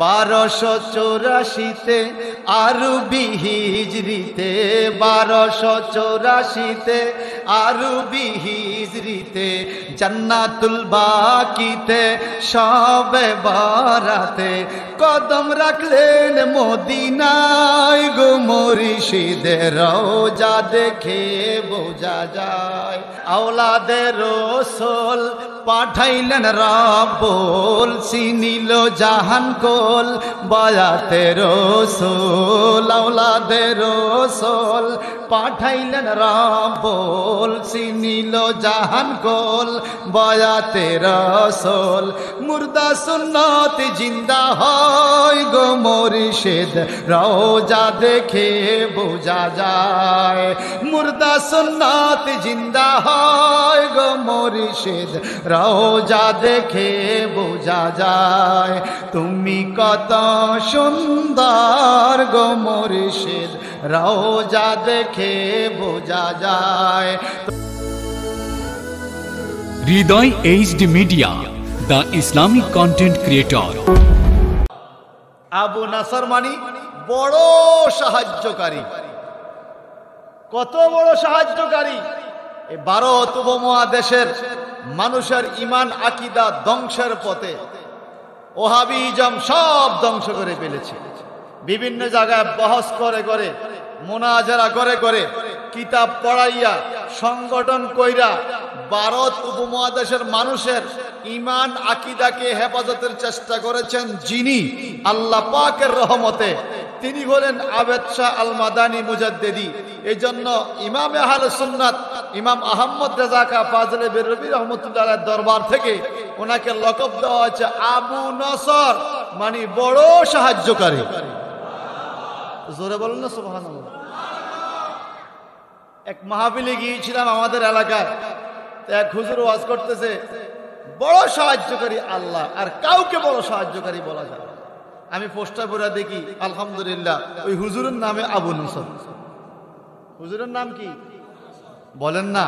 বারোশো চৌরাশিতে আরবি হিজরিতে বারোশো চৌরাশিতে আরবি হিজরিতে, জান্নাতুল বাকিতে, সবে বারাতে। কদম রাখলেন মদিনায় গো মরিষিদের রোজা দেখে বোঝা যায়। আওলাদের রসোল পাঠাইলেন রাবল চিনিল জাহান কোল বয়াতে রসোল, আওলাদের রসোল পাঠাইলেন রাবল চিনিল জাহান কোল বয়াতে রসোল। মুর্দা সুন্নত জিন্দা হয় গো মরিষেদ রোজা দেখে বোঝা যায়। মুর্দা সুন্নত জিন্দা হয় গো মরিষেদ রোজা দেখে বোঝা যায়। তুমি কত সুন্দর গো মরিষেদ রোজা দেখে বোঝা যায়। Hriday HD media the Islamic content creator. Abu Nasar মানি বড় সাহায্যকারী। কত বড় সাহায্যকারী? ভারত উপমহাদেশের মানুষের ইমান আকিদা ধ্বংসের পথে। ওহাবিজম সব ধ্বংস করে ফেলেছে। বিভিন্ন জায়গায় বহস করে করে, মোনাজারা করে করে, কিতাব পড়াইয়া, সংগঠন কইরা, ভারত উপমহাদেশের মানুষের ইমান আকিদাকে হেফাজতের চেষ্টা করেছেন যিনি আল্লাহ পাকের রহমতে। তিনি হলেন আবেদ শাহ আল মাদানী মুজাদ্দেদি। এই জন্য ইমাম আহাল সুন্নাত, ইমাম আহম্মদ রেজাকা ফাজলে বেরবি রহমতুল্লাহ দরবার থেকে ওনাকে লকব দেওয়া হয়েছে আবু নসর মানে বড় সাহায্যকারী। জোরে বলুন না সুবহান এক মাহাবিলে গিয়েছিলাম আমাদের এলাকায় তো এক হুজুর ওয়াজ করতেছে, বড় সাহায্যকারী আল্লাহ, আর কাউকে বড় সাহায্যকারী বলা যায়। আমি পোস্টার পড়া দেখি, আলহামদুলিল্লাহ, ওই হুজুরের নামে আবু নসর হুজুরের নাম কি? বলেন না।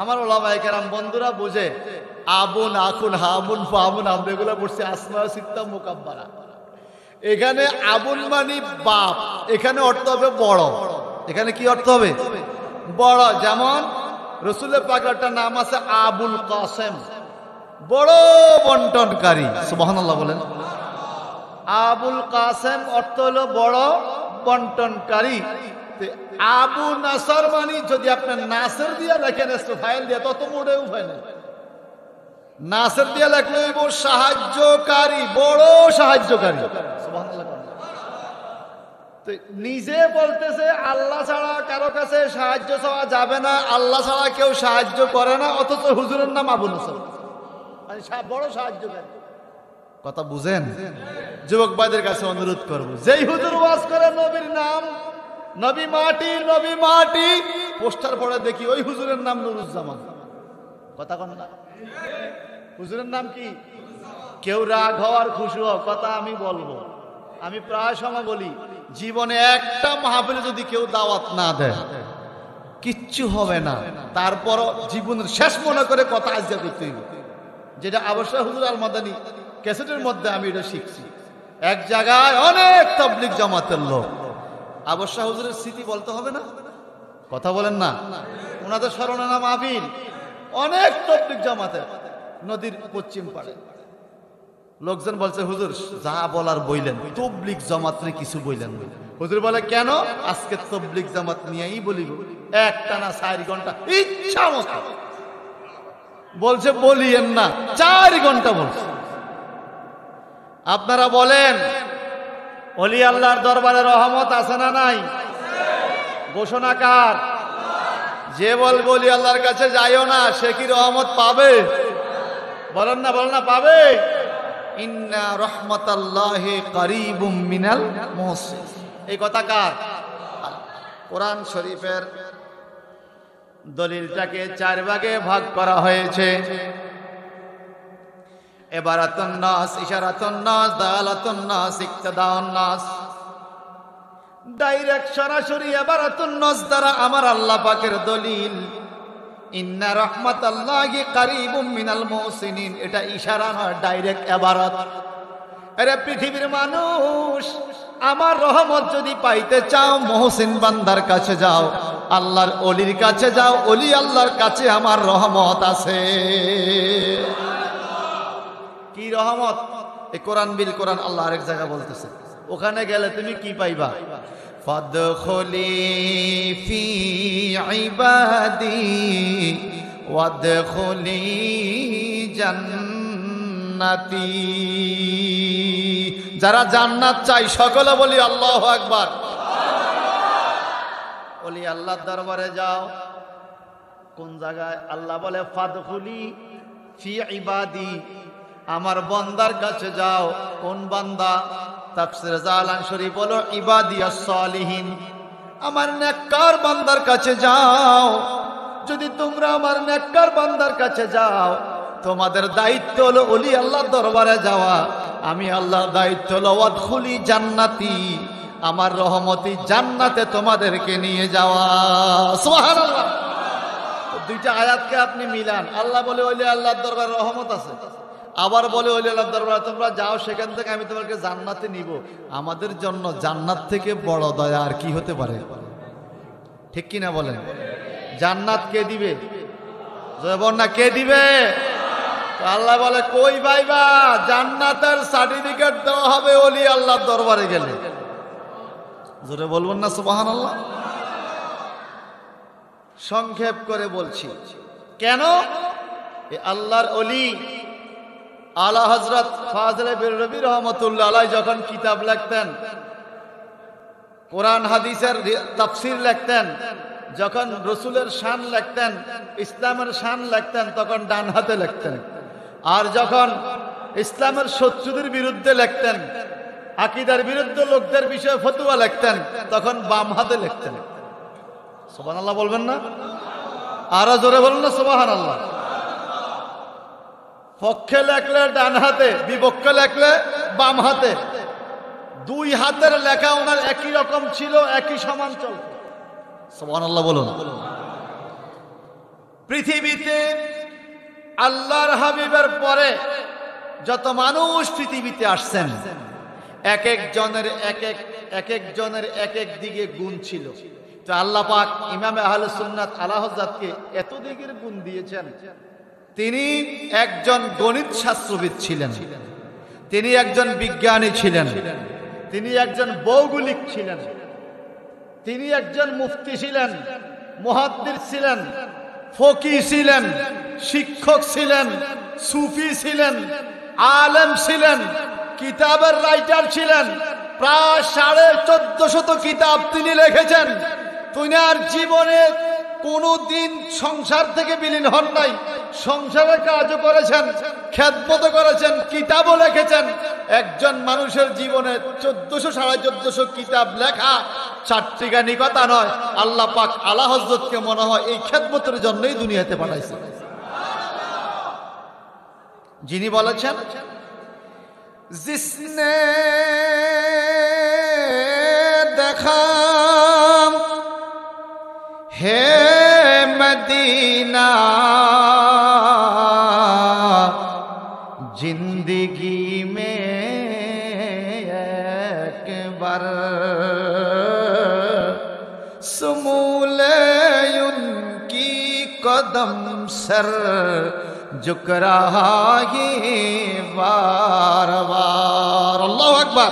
আমার ওলামায় কেরাম বন্ধুরা বুঝে, আবুন আখুন হাবুন ফাবুন আমরা এগুলো পড়ছি আসমা, সিত্তা মোকাব্বারা এখানে আবুল মানি বাপ, এখানে অর্থ হবে বড়। এখানে কি অর্থ হবে? বড়। যেমন রসুলের পাকারটা নাম আছে আবুল কাসেম। বড় বন্টনকারী, সুবহানাল্লাহ বলেন। আবুল কাসেম অর্থ হলো বড় বন্টনকারী। আবু নাসর মানি যদি আপনার নাসের দিয়া লেখেন ফাইল দিয়ে, তত মোড়ে উপায় নেই নাসের দিয়া লেখলে সাহায্যকারী বড় সাহায্যকারী। তো নিজে বলতেছে আল্লাহ ছাড়া কারও কাছে সাহায্য চাওয়া যাবে না আল্লাহ ছাড়া কেউ সাহায্য করে না অথচ হুজুরের নাম আবু নসর। মানে বড় সাহায্যকারী। কথা বুঝেন? যুবক ভাইদের কাছে অনুরোধ করব। যেই হুজুর ওয়াজ করে নবীর নাম নবী মাটি নবী মাটি পোস্টার পড়ে দেখি ওই হুজুরের নাম নুরুজ্জামান। কথা কন না। হুজুরের নাম কি? কেউ রাগ হওয়ার খুশি হও, কথা আমি বলব। আমি প্রায় সময় বলি, জীবনে একটা মাহফিলে যদি কেউ দাওয়াত না দেয়, কিচ্ছু হবে না। তারপর জীবনের শেষ মনে করে কথা আজ্ঞা করতে হইব। যেটা অবশ্যই হুজুর আল মাদানী ক্যাসেটের মধ্যে আমি এটা শিখছি। এক জায়গায় অনেক তবলিক জমাতের লোক। অবশ্য হুজুরের স্মৃতি বলতে হবে না? কথা বলেন না। ওনাদের স্মরণে নাম আবিল অনেক তবলিক জামাতের। নদীর পশ্চিম পাড়ে। লোকজন বলছে, হুজুর, যা বলার বইলেন তবলিক জমাত নিয়ে কিছু বইলেন। হুজুর বলে, কেন? আজকে তবলিক জামাত নিয়েই বলিব। এক টানা চার ঘণ্টা, ইচ্ছা মতো। বলছে, বলিয়েন না, চার ঘণ্টা বলছে। আপনারা বলেন, অলি আল্লাহর দরবারে রহমত আছে না নাই? ঘোষণা কার? যে বলবে অলি আল্লাহর কাছে যাইও না, সে কি রহমত পাবে? বলেন না বলেন না, পাবে। ইন্না রহমতাল্লাহি করিবুম মিনাল মুহসিন। এই কথা কার? কোরআন শরীফের দলিলটাকে চার ভাগে ভাগ করা হয়েছে। এবারাতুন নাস, ইশারাতুন নাস, দালাতুন নাস, ইক্তদাউন নাস। ডাইরেক্ট সরাসরি নাস দ্বারা আমার আল্লাহ পাকের দলিল ইন্না রহমাতাল্লাহি কারিবুম মিনাল মুহসিনিন। এটা ইশারা নয় ডাইরেক্ট এবারত। আরে পৃথিবীর মানুষ, আমার রহমত যদি পাইতে চাও, মহসিন বান্দার কাছে যাও, আল্লাহর অলির কাছে যাও, অলি আল্লাহর কাছে আমার রহমত আছে। কি রহমত? এই কোরআন বিল কোরআন আল্লাহ আরেক জায়গা বলতেছে। ওখানে গেলে তুমি কি পাইবা? ফদখলি ফি আইবাদি পদ খোলি জান্নাতি। যারা জান্নাত চাই সকলে বলি আল্লাহ একবার বলি, আল্লাহর দরবারে যাও। কোন জায়গায়? আল্লাহ বলে, ফাদখুলি ফি ইবাদি। আমার বন্দার কাছে যাও। কোন বান্দা? তাফসির জালান শরীফ বলো ইবাদিয়াস সালিহিন, আমার নেককার বান্দার কাছে যাও। যদি তোমরা আমার নেককার বান্দার কাছে যাও, তোমাদের দায়িত্ব হলো অলি আল্লাহ দরবারে যাওয়া। আমি আল্লাহর দায়িত্ব হলো, ওয়াদখুলি জান্নাতি, আমার রহমতি জান্নাতে তোমাদেরকে নিয়ে যাওয়া। সুবহানাল্লাহ। দুইটা আয়াতকে আপনি মিলান। আল্লাহ বলে ওইলে আল্লাহর দরবার রহমত আছে। আবার বলে ওইলে আল্লাহর দরবার, তোমরা যাও, সেখান থেকে আমি তোমাকে জান্নাতে নিব। আমাদের জন্য জান্নাত থেকে বড় দয়া আর কি হতে পারে? ঠিক কি না বলেন? জান্নাত কে দিবে? না, কে দিবে? আল্লাহ বলে, কই ভাইবা? জান্নাতের সার্টিফিকেট দেওয়া হবে ওলি আল্লাহর দরবারে গেলে। জোরে বলবেন না সুবাহান আল্লাহ সংক্ষেপ করে বলছি। কেন? আল্লাহর অলি আলা হজরত রহমতুল্লাহ যখন কিতাব লিখতেন, কোরআন হাদিসের তাফসির লিখতেন, যখন রসুলের শান লিখতেন, ইসলামের শান লিখতেন, তখন ডান হাতে লিখতেন। আর যখন ইসলামের শত্রুদের বিরুদ্ধে লিখতেন, আকিদার বিরুদ্ধে লোকদের বিষয়ে ফতুয়া লিখতেন, তখন বাম হাতে লিখতেন। সোবান আল্লাহ বলবেন না? আরও জোরে বলুন না সোবাহান আল্লাহ পক্ষে লেখলে ডান হাতে, বিপক্ষে লেখলে বাম হাতে। দুই হাতের লেখা ওনার একই রকম ছিল, একই সমান চল সোবান আল্লাহ বলুন। পৃথিবীতে আল্লাহর হাবিবের পরে যত মানুষ পৃথিবীতে আসছেন, এক এক জনের এক এক এক এক জনের এক এক দিকে গুণ ছিল। তো আল্লাহ পাক ইমাম আহলে সুন্নাত আলাহজাদকে এত দিকের গুণ দিয়েছেন তিনি একজন গণিত শাস্ত্রবিদ ছিলেন। তিনি একজন বিজ্ঞানী ছিলেন। তিনি একজন ভৌগোলিক ছিলেন। তিনি একজন মুফতি ছিলেন মহাদ্দির ছিলেন, ফকি ছিলেন, শিক্ষক ছিলেন, সুফি ছিলেন, আলেম ছিলেন, কিতাবের রাইটার ছিলেন। প্রায় সাড়ে চোদ্দ শত কিতাব তিনি লিখেছেন। তিনার জীবনে কোনো দিন সংসার থেকে বিলীন হন নাই। সংসারের কাজও করেছেন খ্যাতমতো করেছেন, কিতাবও লিখেছেন। একজন মানুষের জীবনে চোদ্দশো, সাড়ে চোদ্দশো কিতাব লেখা চারটি গানি কথা নয়। আল্লাহ পাক আলা হজরতকে মনে হয় এই খ্যাতমতের জন্যই দুনিয়াতে পাঠাইছে। যিনি বলেছেন, জিসনে দেখা হ্যাঁ मदीना जिंदगी में एक बार समूले उनकी कदम सर झुक रहा है बार बार আল্লাহু আকবার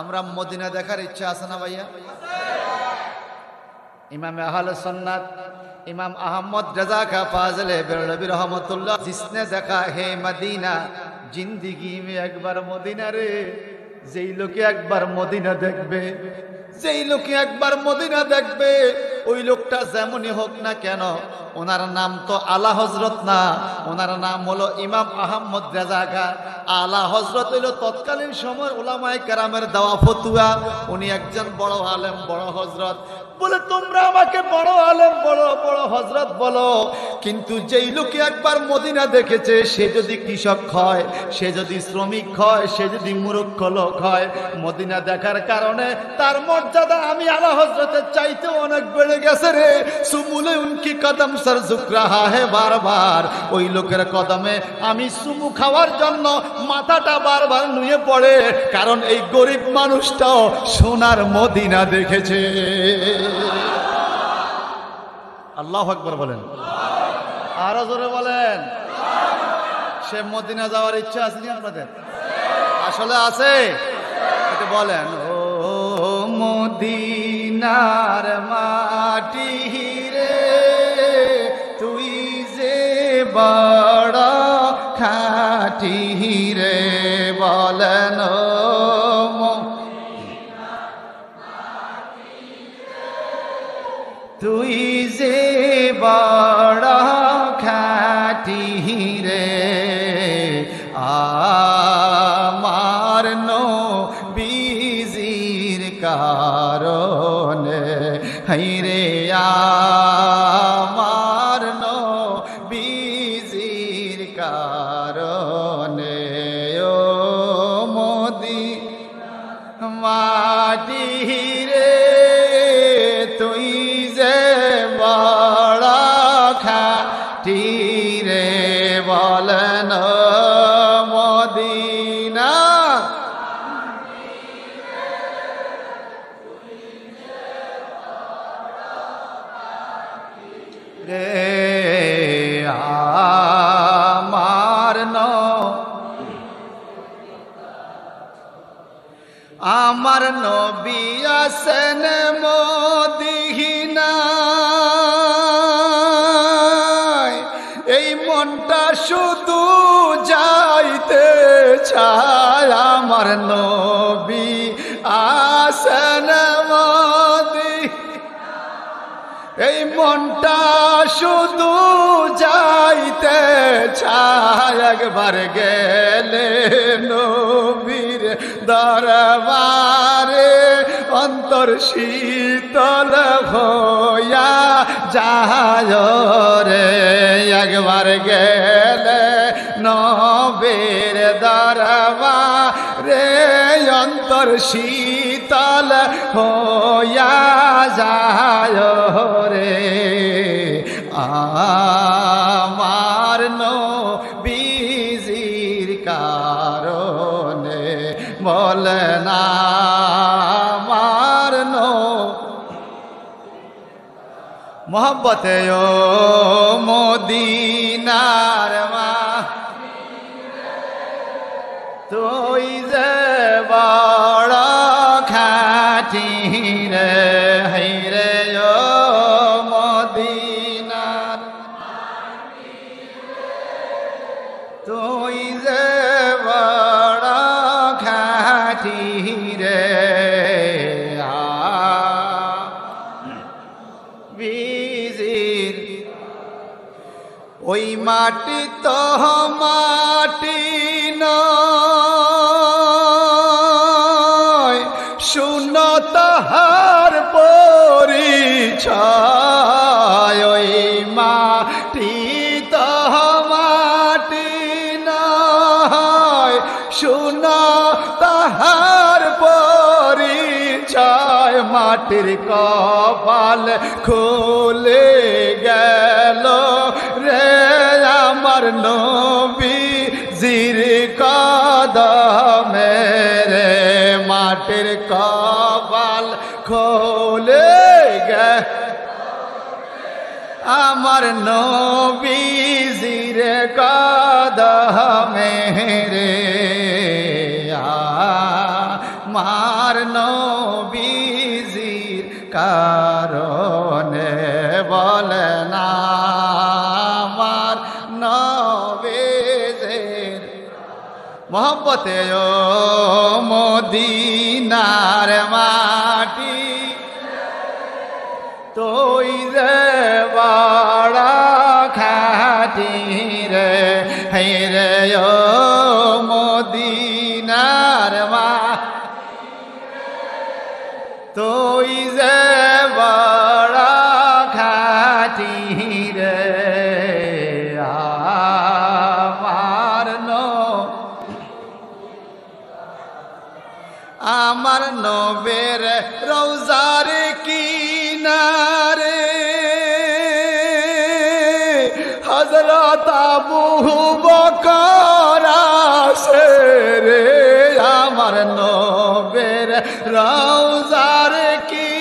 আমরা মদিনা দেখার ইচ্ছা আছে না ভাইয়া ইমাম আহল সন্ন্যাত ইমাম আহমদ রেজা খা ফাজলে বেরলবি রহমতুল্লাহ জিসনে দেখা হে মদিনা, জিন্দিগি মে একবার মদিনা রে, যেই লোকে একবার মদিনা দেখবে, যেই লোকে একবার মদিনা দেখবে ওই লোকটা যেমনই হোক না কেন, ওনার নাম তো আলা হজরত না, ওনার নাম হলো ইমাম আহমদ রেজা খা আলা হজরত হইল তৎকালীন সময় ওলামায় কেরামের দেওয়া ফতুয়া। উনি একজন বড় আলেম, বড় হজরত বলে, তোমরা আমাকে বড় আলেম, বড় বড় হজরত বলো। কিন্তু যেই লোকে একবার মদিনা দেখেছে, সে যদি কৃষক হয়, সে যদি শ্রমিক হয়, সে যদি মূর্খ লোক হয়, মদিনা দেখার কারণে তার মর্যাদা আমি আলা হজরতের চাইতে অনেক বেড়ে গেছে রে। সুমুলে উনকি কদম সর ঝুক রাহা হে বারবার। ওই লোকের কদমে আমি সুমু খাওয়ার জন্য মাথাটা বারবার নুয়ে পড়ে। কারণ এই গরিব মানুষটাও সোনার মদিনা দেখেছে। আল্লাহ আকবর বলেন। আরও জোরে বলেন। সে মদিনা যাওয়ার ইচ্ছা আছে আপনাদের? আসলে আছে। বলেন, ও মদিনার মাটি রে তুই যে বড় খাটি রে বলেন নবী আসেন এই মনটা শুধু যাইতে চায়, একবার গেলে নবীর দরবারে অন্তর শীতল হইয়া যায় রে। একবার গেলে নবীর অন্তর শীতল হইয়া রে। আমার নো বিজির কারণে বলে আমার মোহব্বতে ও মদিনার মা তুই ওই মাটি তো মাটি নয়। শূন্য তাহার পরিচয়, মাটির কপাল খুলে গেল রে আমার নবী আমার নবীজির কদমে রে মার নবীজির কারণে বলে না, আমার নবীজির মোহব্বতে ও মদিনার মাটি। তুই রওজার কি?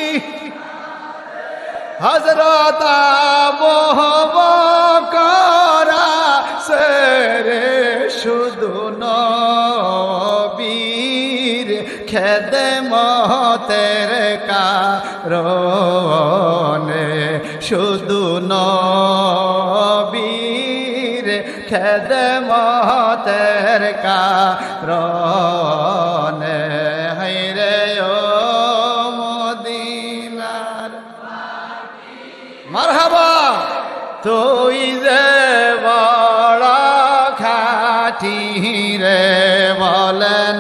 হজরত করা সে শুধু নবীর খেদে মতের কারণে শুধু নবীর খেদে মতের কারণে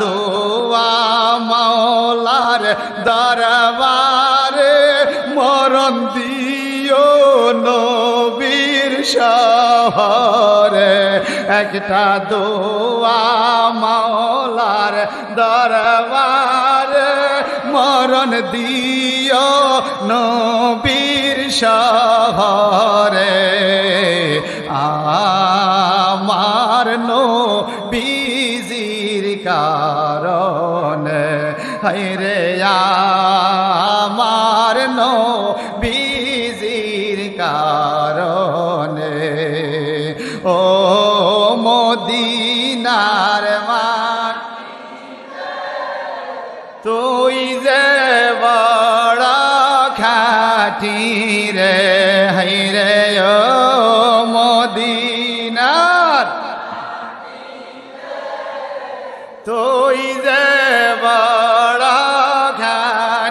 দোয়া মাওলার দরবারে মরণ দিও নবীর শহরে। একটা দোয়া মাওলার দরবারে মরণ দিও নবীর শহরে। আমার নো হাইরে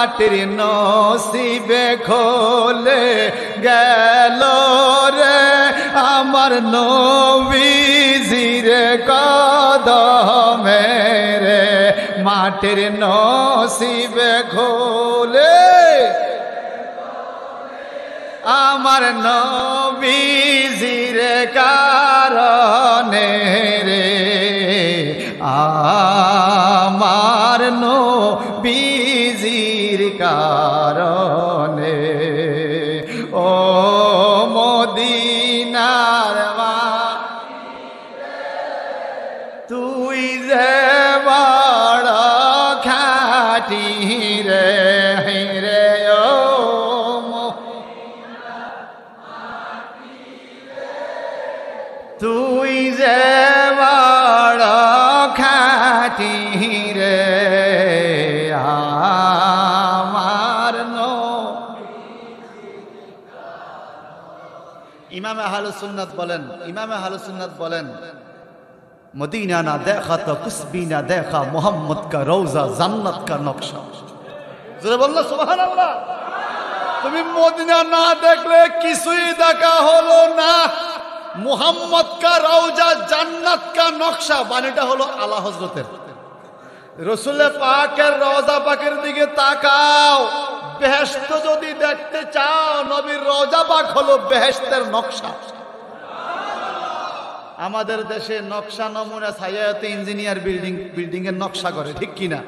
মাটির নসিবে খোলে গেল রে আমার নবীজির কদমে রে। মাটির নসিবে খোলে আমার নবীজির কারণে রে। আমার নবীজির কারণে ইমামে আহলুসুন্নাত বলেন, ইমামে আহলুসুন্নাত বলেন মদিনা না দেখা তো কুসবি না দেখা মোহাম্মদ কা রৌজা জান্নাত কা নকশা। জোরে বলল সুবহান আল্লাহ তুমি মদিনা না দেখলে কিছুই দেখা হলো না। মুহাম্মদ কা রৌজা জান্নাত কা নকশা, বাণীটা হলো আলা হজরতের রসুল পাকের রওজা পাকের দিকে তাকাও। বেহেস্ত যদি দেখতে চাও, নবীর রওজা পাক হলো বেহেস্তের নকশা। আমাদের দেশে নকশা নমুনা ছায়াতে ইঞ্জিনিয়ার বিল্ডিং বিল্ডিং এর নকশা করে, ঠিক কিনা?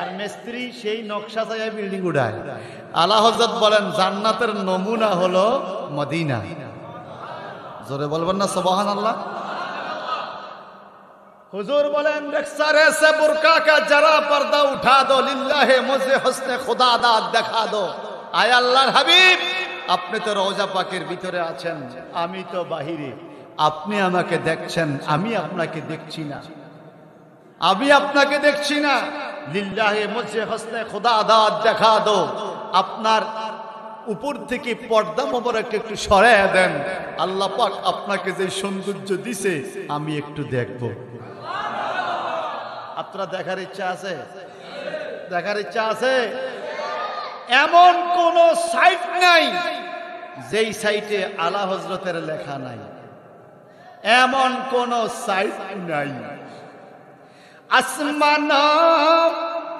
আর মিস্ত্রি সেই নকশা ছায়া বিল্ডিং উড়ায় আলা হজরত বলেন, জান্নাতের নমুনা হলো মদিনা। জোরে বলবেন না সবহান আল্লাহ হুজুর বলেন রেক্সারে সে বুরকা কা জরা পর্দা উঠা দো, লিল্লাহে মুঝে হুসনে খোদা দাদ দেখা দো। আয় আল্লাহর হাবিব, আপনি তো রওজা পাকের ভিতরে আছেন, আমি তো বাহিরে। আপনি আমাকে দেখছেন, আমি আপনাকে দেখছি না। আমি আপনাকে দেখছি না। লিল্লাহে মুঝে হসনে খোদা দাদ দেখা দো আপনার উপর থেকে পর্দা মোবারক একটু সরাইয়া দেন। আল্লাহ পাক আপনাকে যে সৌন্দর্য দিছে, আমি একটু দেখব। আপনারা দেখার ইচ্ছা আছে? দেখার ইচ্ছা আছে? এমন কোন সাইট নাই, যেই সাইটে আলা হজরতের লেখা নাই। এমন কোন সাইট নাই। আসমান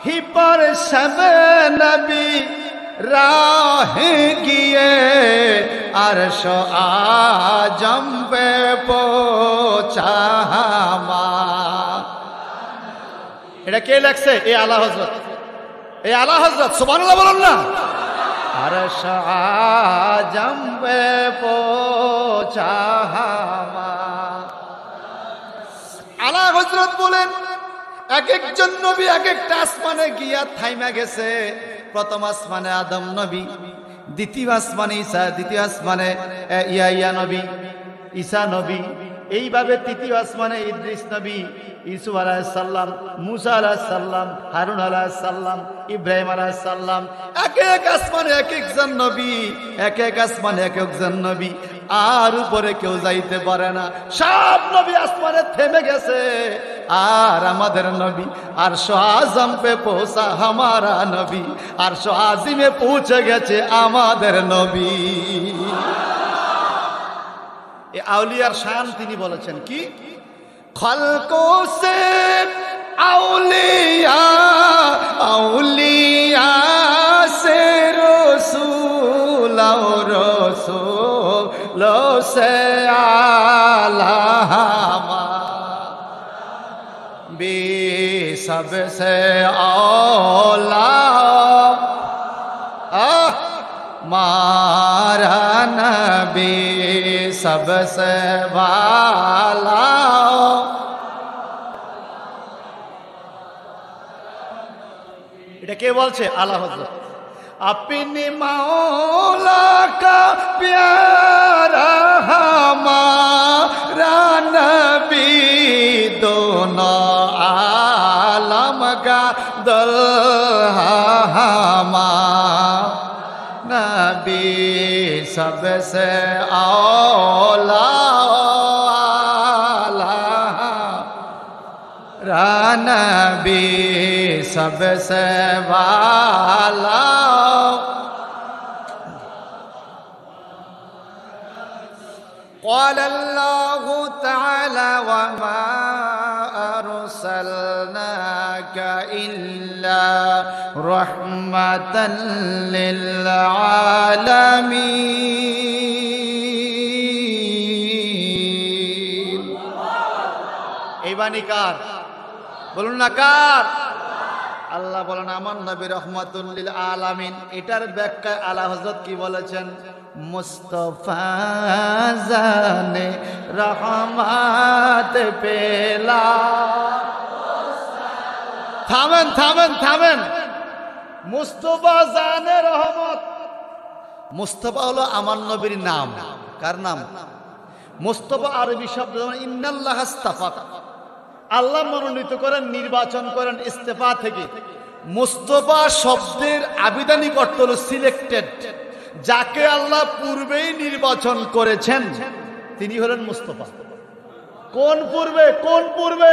হিপর সবে নবী রাহ গিয়ে আর আজম পে পোচামা এটা কে লাগছে এ আলা হজরত এ আলা হজরত সুবহানাল্লাহ বলুন না। पे পৌঁছামা আলা হজরত বলেন, এক একজন নবী এক একটা আসমানে গিয়া থাইমা গেছে। প্রথম আসমানে আদম নবী, দ্বিতীয় আসমানে ঈসা, দ্বিতীয় আসমানে ইয়া ইয়া নবী, ঈসা নবী এইভাবে তৃতীয় আসমানে ইদ্রিস নবী ইসু আলাহিসাল্লাম মুসা আলাহিসাল্লাম হারুন আলাহিসাল্লাম ইব্রাহিম আলাহিসাল্লাম এক এক আসমানে এক একজন নবী, এক এক আসমানে এক একজন নবী। আর উপরে কেউ যাইতে পারে না। সব নবী আসমানে থেমে গেছে। আর আমাদের নবী, আর সোহাজম পে পৌঁছা আমারা নবী, আর সোহাজিমে পৌঁছে গেছে আমাদের নবী। এ আউলিয়ার শান তিনি বলেছেন কি? খলকো আউলিয়া আউলিয়া সে রসুল রসুল বি সবসে আ सबसे वाला এটা কে বলছে আল্লাহ হজরত अपने मौला का प्यारा हमारा नबी दोनों आलम का दुल्हा नबी सबसे औला रानबी सबसे वाला قال الله تعالى وما أرسلناك إلا رحمة للعالمين এই বাণী কার বলুন না কার আল্লাহ বলেন আমার নবী রহমাতুল্লিল আলামিন এটার ব্যাখ্যায় আলা হজরত কি বলেছেন মুস্তফা জানে রহমাত পেলা থামেন থামেন থামেন মুস্তফা জানে রহমত। মুস্তফা হলো আমার নবীর নাম। কার নাম? মুস্তফা আরবি শব্দ যেমন ইন্নাল্লাহ আল্লাহ মনোনীত করেন, নির্বাচন করেন ইস্তেফা থেকে। মুস্তফা শব্দের আবিধানিক অর্থ হল সিলেক্টেড যাকে আল্লাহ পূর্বেই নির্বাচন করেছেন, তিনি হলেন মুস্তফা। কোন পূর্বে কোন পূর্বে?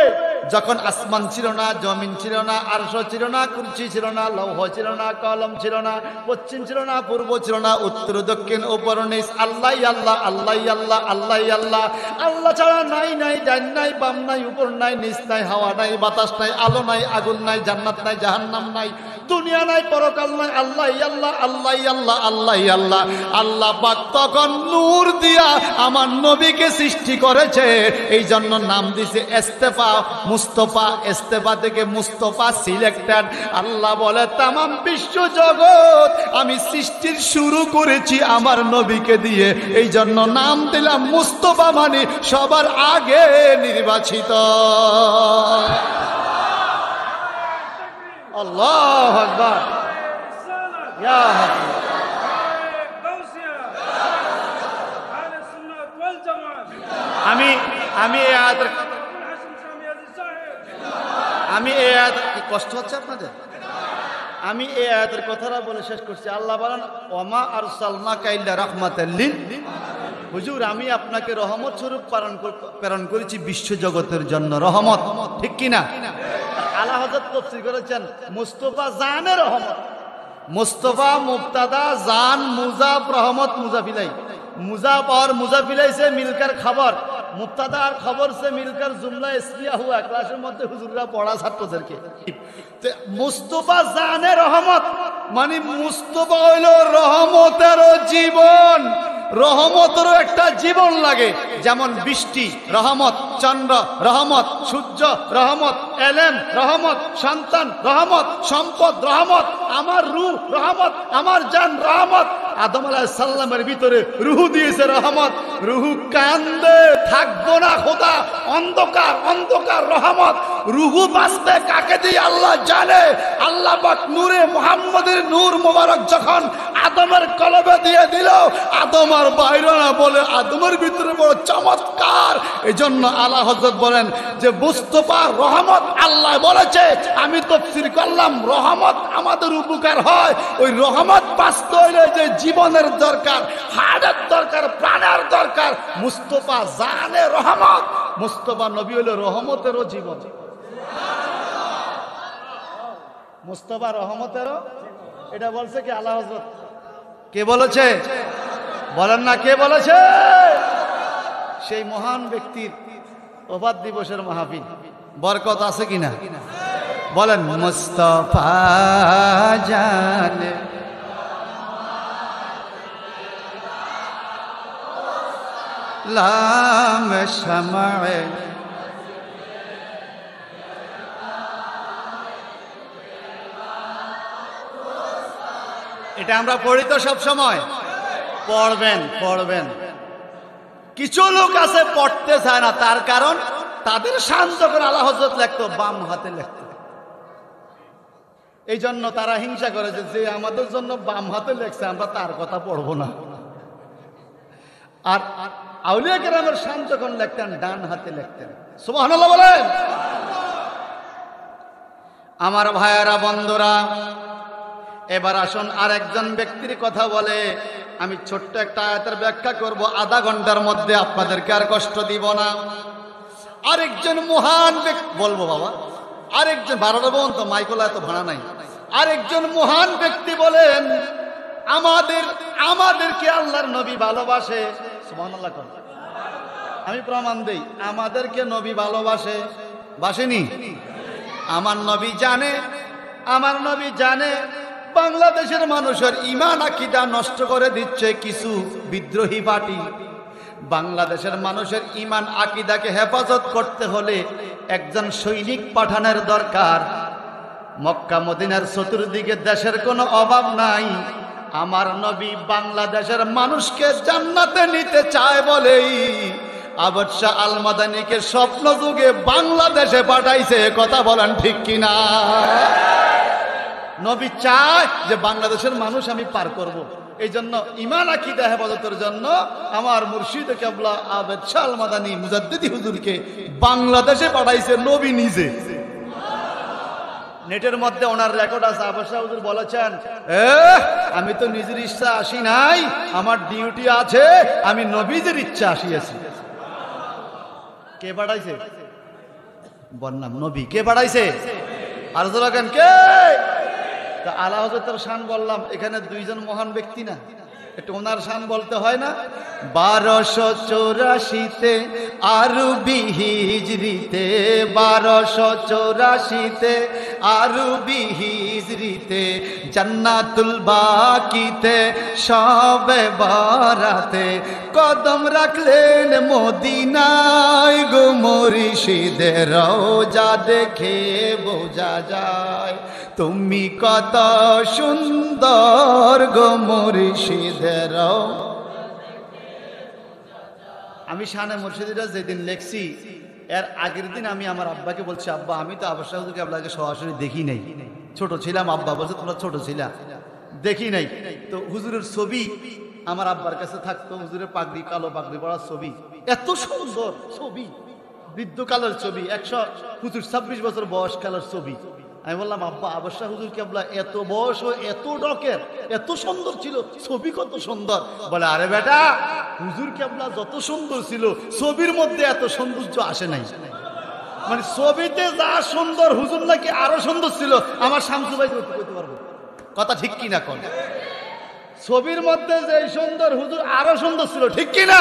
যখন আসমান ছিল না, জমিন ছিল না, আরশ ছিল না, কুরসি ছিল না, লৌহ ছিল না, কলম ছিল না, পশ্চিম ছিল না, পূর্ব ছিল না, উত্তর, দক্ষিণ, উপর, নিচ, আল্লাহ আল্লাহ আল্লাহ আল্লাহ আল্লাহ আল্লাহ। আল্লাহ ছাড়া নাই নাই ডান নাই, বাম নাই, উপর নাই, নিচ নাই, হাওয়া নাই, বাতাস নাই, আলো নাই, আগুন নাই, জান্নাত নাই, জাহান্নাম নাই, দুনিয়া নাই, পরকাল নাই, আল্লাহ আল্লাহ আল্লাহ আল্লাহ আল্লাহ আল্লাহ। আল্লাহ পাক তখন নূর দিয়া আমার নবীকে সৃষ্টি করেছে। এই জন্য নাম দিছে এস্তেফা, মুস্তফা। এস্তেফা থেকে মুস্তফা সিলেক্টেড। আল্লাহ বলে, তামাম বিশ্ব জগৎ আমি সৃষ্টির শুরু করেছি আমার নবীকে দিয়ে। এই জন্য নাম দিলাম মুস্তফা মানে সবার আগে নির্বাচিত। আল্লাহ আমি আমি এই আয়াতের আমি এই আয়াত কষ্ট হচ্ছে আপনাদের? আমি এই আয়াতের কথাটা বলে শেষ করছি। আল্লাহ বলেন, ওমা আর সালমা কাইল্লা রহমাত হুজুর, আমি আপনাকে রহমত স্বরূপ পালন প্রেরণ করেছি বিশ্ব জগতের জন্য। রহমত, ঠিক কিনা? আল্লাহ হজর তফসিল করেছেন, মুস্তফা জানে রহমত। মুস্তফা মুক্তাদা জান মুজাব রহমত মুজাফিলাই মুজাফর আর মুজা মিলকার খাবার মুক্তাদার খবর সে মিলকার জুমলা ইসলিয়া হুয়া ক্লাসের মধ্যে হুজুরা পড়া ছাত্রদেরকে। মুস্তফা জানে রহমত মানে মুস্তফা হইল রহমতের জীবন। রহমতেরও একটা জীবন লাগে। যেমন বৃষ্টি, রহমত, চন্দ্র, রহমত, সূর্য, রহমত এলেম রহমত, সন্তান, রহমত, সম্পদ, রহমত, আমার রূহ, রহমত, আমার জান, রহমত। আদম সাল্লামের ভিতরে রুহু দিয়েছে রহমত। রুহু কান্দে, থাকব না খোদা, অন্ধকার অন্ধকার রহমত। রুহু বাঁচবে কাকে দিয়ে আল্লাহ জানে? আল্লাহ নূরে মোহাম্মদের নূর মোবারক যখন আদমের কলবে দিয়ে দিল, আদম আর বাইরে না বলে, আদমের ভিতরে বড় চমৎকার। এই জন্য আল্লাহ হজরত বলেন যে, মুস্তফা রহমত আল্লাহ বলেছে, আমি তফসির করলাম, রহমত আমাদের উপকার হয়। ওই রহমত বাঁচতে হইলে যে জীবনের দরকার হাড়ের দরকার, প্রাণের দরকার, মুস্তফা জানে রহমত। মুস্তফা নবী হইল রহমতেরও জীবন। মুস্তফা রহমতেরও এটা বলছে কি আল্লাহ হজরত কে বলেছে? বলেন না কে বলেছে? সেই মহান ব্যক্তির ওবাদ দিবসের মাহফিল। বরকত আছে কিনা? বলেন, মুস্তফা জানে। এটা আমরা পড়ি তো সব সময় পড়বেন পড়বেন। কিছু লোক আছে, পড়তে চায় না, তার কারণ তাদের শান যখন আল্লাহ হজরত লেখতো, বাম হাতে লেখতো। এই জন্য তারা হিংসা করে যে আমাদের জন্য বাম হাতে লেখছে, আমরা তার কথা পড়ব না। আর আউলিয়া কেরামের শান যখন লেখতেন, ডান হাতে লেখতেন। সুবাহ বলেন। আমার ভাইয়েরা, বন্ধুরা, এবার আসুন আর একজন ব্যক্তির কথা বলে। আমি ছোট্ট একটা আয়াতের ব্যাখ্যা করব, আধা ঘণ্টার মধ্যে আপনাদেরকে আর কষ্ট দিব না। আরেকজন মহান বলব বাবা, আরেকজন বারোটা বোন তো মাইকোলা এত ভাড়া নাই। আরেকজন মহান ব্যক্তি বলেন, আমাদের আমাদেরকে আল্লাহর নবী ভালোবাসে। আমি প্রমাণ দেই, আমাদেরকে নবী ভালোবাসে। বাসেনি? আমার নবী জানে, আমার নবী জানে। বাংলাদেশের মানুষের ইমান আকিদা নষ্ট করে দিচ্ছে কিছু বিদ্রোহী পার্টি। বাংলাদেশের মানুষের ইমান আকিদাকে হেফাজত করতে হলে একজন সৈনিক পাঠানোর দরকার। মক্কা, মদিনার চতুর্দিকে দেশের কোনো অভাব নাই। আমার নবী বাংলাদেশের মানুষকে জান্নাতে নিতে চায় বলেই আবদ শাহ আল স্বপ্ন যুগে বাংলাদেশে পাঠাইছে। কথা বলেন ঠিক কিনা? নবী চায় যে বাংলাদেশের মানুষ আমি পার করব। এই জন্য ইমান, আকিদা, হেফাজতের জন্য আমার মুর্শিদ কেবলা আবেদ শাহ আল মাদানি মুজাদ্দিদি হুজুরকে বাংলাদেশে পাঠাইছে নবী নিজে। নেটের মধ্যে ওনার রেকর্ড আছে। আবাসা হুজুর বলেছেন আমি তো নিজের ইচ্ছা আসি নাই, আমার ডিউটি আছে, আমি নবীদের ইচ্ছা আসিয়াছি। কে পাঠাইছে? বন্যাম, নবী। কে পাঠাইছে? আর কে? তা আলা হজরতের শান বললাম এখানে দুইজন মহান ব্যক্তি না। একটু ওনার শান বলতে হয় না? বারোশো চৌরাশিতে আরবি হিজরিতে, বারোশো চৌরাশিতে আরবি হিজরিতে, জান্নাতুল বাকিতে, সবে বারাতে। কদম রাখলেন মদিনায় গো মরিষিদের রোজা দেখে বোঝা যায়, তুমি কত সুন্দর গো মরিষিদের আমি শানে মুর্শিদিরা যেদিন লেখছি, এর আগের দিন আমি আমার আব্বাকে বলছি, আব্বা, আমি তো আবার সাহুদুরকে আপনাকে সরাসরি দেখি নাই। ছোট ছিলাম, আব্বা বলছে, তোমরা ছোট ছিলা, দেখি নাই। তো হুজুরের ছবি আমার আব্বার কাছে থাকতো, হুজুরের পাগড়ি, কালো পাগড়ি পড়ার ছবি। এত সুন্দর ছবি, বৃদ্ধ কালের ছবি, একশো হুজুর ছাব্বিশ বছর বয়স কালের ছবি। আমি বললাম, আব্বা আবশ্যা হুজুর কেবলা, এত বয়স ও এত ডকের, এত সুন্দর ছিল, ছবি কত সুন্দর। বলে, আরে বেটা, হুজুর কেবলা যত সুন্দর ছিল, ছবির মধ্যে এত সৌন্দর্য আসে নাই। মানে ছবিতে যা সুন্দর, হুজুর নাকি আরও সুন্দর ছিল, আমার শামসু ভাই করতে পারব? কথা ঠিক কিনা কোন? ছবির মধ্যে যে সুন্দর, হুজুর আরও সুন্দর ছিল, ঠিক কিনা?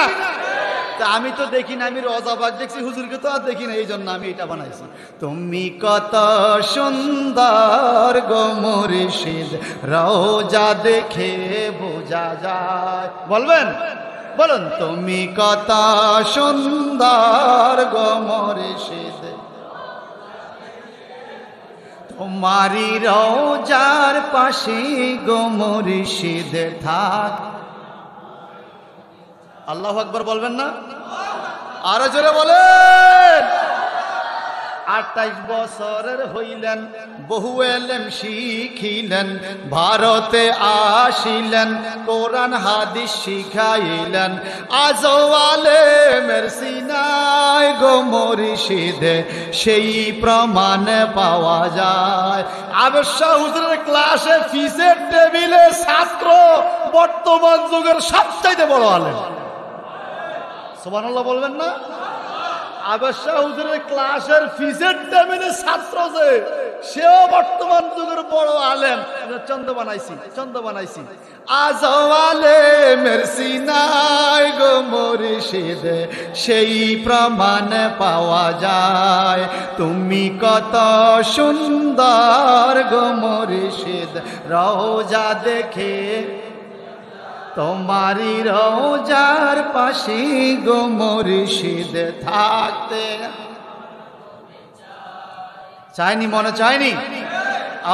তা আমি তো দেখি না, আমি রজাবাগ দেখছি, হুজুরকে তো আর দেখি না এই জন্য আমি এটা বানাইছি। তুমি কত সুন্দর গো মুর্শিদ রোজা দেখে বোঝা যায়। বলবেন? বলুন। তুমি কত সুন্দর গো মুর্শিদ তোমারি রোজার পাশে গো মুর্শিদ থাক। আল্লাহ আকবর বলবেন না? আরও জোরে বলেন। আটাইশ বছরের হইলেন, বহু এলেন শিখিলেন, ভারতে আসিলেন, কোরআন, হাদিস শিখাইলেন। আজও আলেমের সিনায় গো মরিষিদে সেই প্রমাণ পাওয়া যায়। আবশ্যা হুজুরের ক্লাসে ফিসের টেবিলে ছাত্র, বর্তমান যুগের সবচাইতে বড় আলেম। বলবেন না? ক্লাসের যে, সেও বর্তমান যুগের বড় আলেম। চন্দ চন্দ বানাইছি। আজ আলেমের সিনাই গো মরিষিদ সেই প্রমাণ পাওয়া যায়। তুমি কত সুন্দর গো রোজা দেখে তোমারি রোজার পাশে গো মরিষিদ থাকতে। চাইনি মনে চাইনি?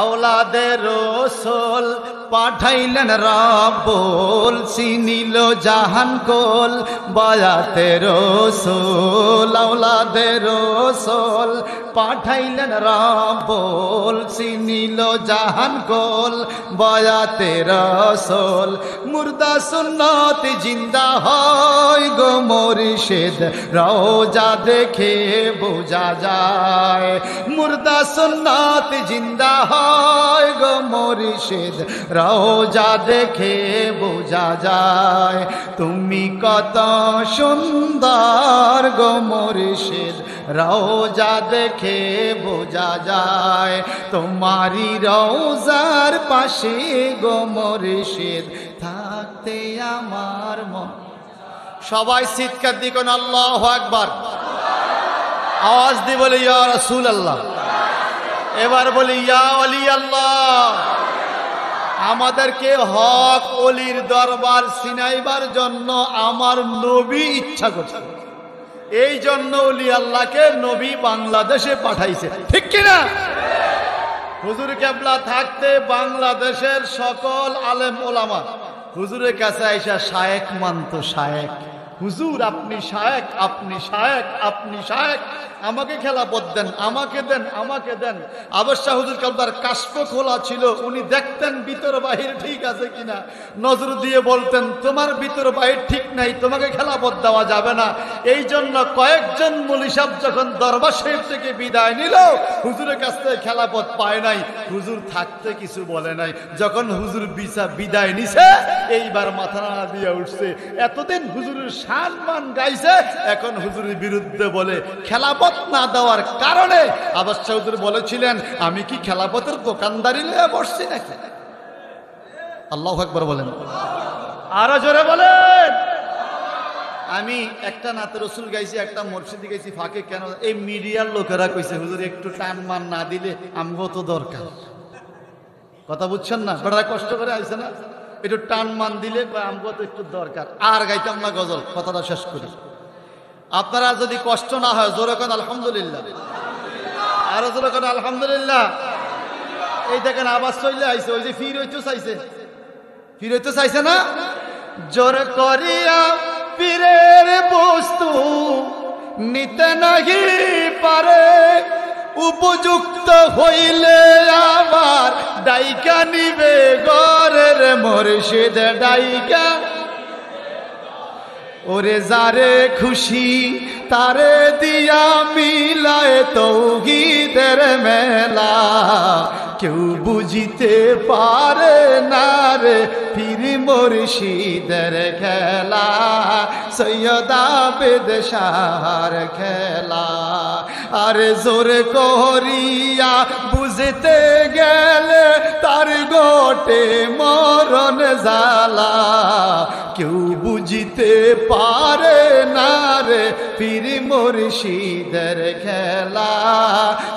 আওলাদের রসোল পাঠাইলেন রাবুল চিনিল জাহান কোল, বায়াতে রসোল আওলাদের রসোল। পাঠাইলেন রাবুল চিনিল জাহান কোল, বয়াতে রসোল। মুর্দা সুন্নত জিন্দা হয় গো মরিষেদ রোজা দেখে বোঝা যায়। মুর্দা সুন্নত জিন্দা হয় গো মরিষেদ রোজা দেখে বোঝা যায়। তুমি কত সুন্দর গো মরিষেদ রোজা দেখে বোঝা যায়। তোমারি রোজার পাশে গো মরিষেদ থাকতে আমার মন। সবাই শীতকার দিকন আল্লাহ একবার আওয়াজ দি বলে, ইয়া রসুল আল্লাহ এবার বলি, ইয়া অলি আল্লাহ আমাদেরকে হক, অলির দরবার সিনাইবার জন্য আমার নবী ইচ্ছা করছে। এই জন্য অলি আল্লাহকে নবী বাংলাদেশে পাঠাইছে। ঠিক কিনা? হুজুর কেবলা থাকতে বাংলাদেশের সকল আলেম ওলামা, হুজুরের কাছে আইসা শায়েক মানত শায়েক। হুজুর, আপনি শায়েক আপনি শায়েক আপনি শায়েক। আমাকে খেলাপথ দেন, আমাকে দেন আমাকে দেন। আবশ্যা হুজুর কালদার কাশ্প খোলা ছিল, উনি দেখতেন ভিতর বাহির ঠিক আছে কিনা। নজর দিয়ে বলতেন, তোমার ভিতর বাহির ঠিক নাই, তোমাকে খেলাপথ দেওয়া যাবে না। এই জন্য কয়েকজন মুলিসাব যখন দরবার শরীফ থেকে বিদায় নিল, হুজুরের কাছ থেকে খেলাপথ পায় নাই। হুজুর থাকতে কিছু বলে নাই। যখন হুজুর বিসা বিদায় নিছে, এইবার মাথা দিয়ে উঠছে। এতদিন হুজুরের সম্মান গাইছে এখন হুজুরের বিরুদ্ধে বলে খেলাপথ না দেওয়ার কারণে আবার চৌধুরী বলেছিলেন আমি কি খেলাপথের দোকানদারি লয়ে বসছি নাকি? আল্লাহ একবার বলেন। আরও জোরে বলেন। আমি একটা নাতে রসুল গাইছি একটা মসজিদে গাইছি ফাঁকে কেন? এই মিডিয়ার লোকেরা কইছে হুজুর একটু টান মান না দিলে আমগো তো দরকার। কথা বুঝছেন না? বেড়া কষ্ট করে আইছে না? একটু টান মান দিলে আমগো তো একটু দরকার। আর গাইতাম না গজল, কথাটা শেষ করি। আপনারা যদি কষ্ট না হয়, জোরে কেন, আলহামদুলিল্লাহ। আরও জোরে কেন, আলহামদুলিল্লাহ। এই দেখেন আবার চলে আইছে, ওই যে ফির হইতে চাইছে। ফির হইতে চাইছে না? জোর করিয়া পীরের বস্তু নিতে নাহি পারে, উপযুক্ত হইলে ডাইকা নিবে গরের মর্শিদ, ডাইকা। ওরে যারে খুশি, তারে দিয়া মিলায় তৌহিদের মেলা। কেউ বুঝিতে পারে না রে পীর মুর্শিদের খেলা। সৈয়দা বেদশার খেলা। আরে জোরে করিয়া বুঝতে গেলে তার গোটে মরণ জালা কেউ বুঝিতে পারে না রে পীর মুর্শিদের খেলা,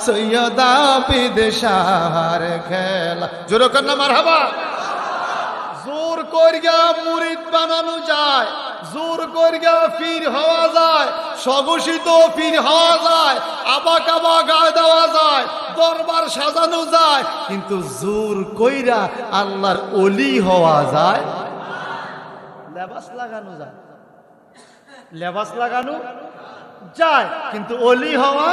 সৈয়দা বিদেশার খেলা। জোর কন্যা মার হাবা করিয়া মুরিদ বানানো যায়, জোর করিয়া ফির হওয়া যায়, স্বঘোষিত ফির হওয়া যায় আবা কাবা গায়ে দেওয়া যায়, দরবার সাজানো যায়, কিন্তু জোর কইরা আল্লাহর অলি হওয়া যায়। লেবাস লাগানো যায়। লেবাস লাগানো যায়, কিন্তু অলি হওয়া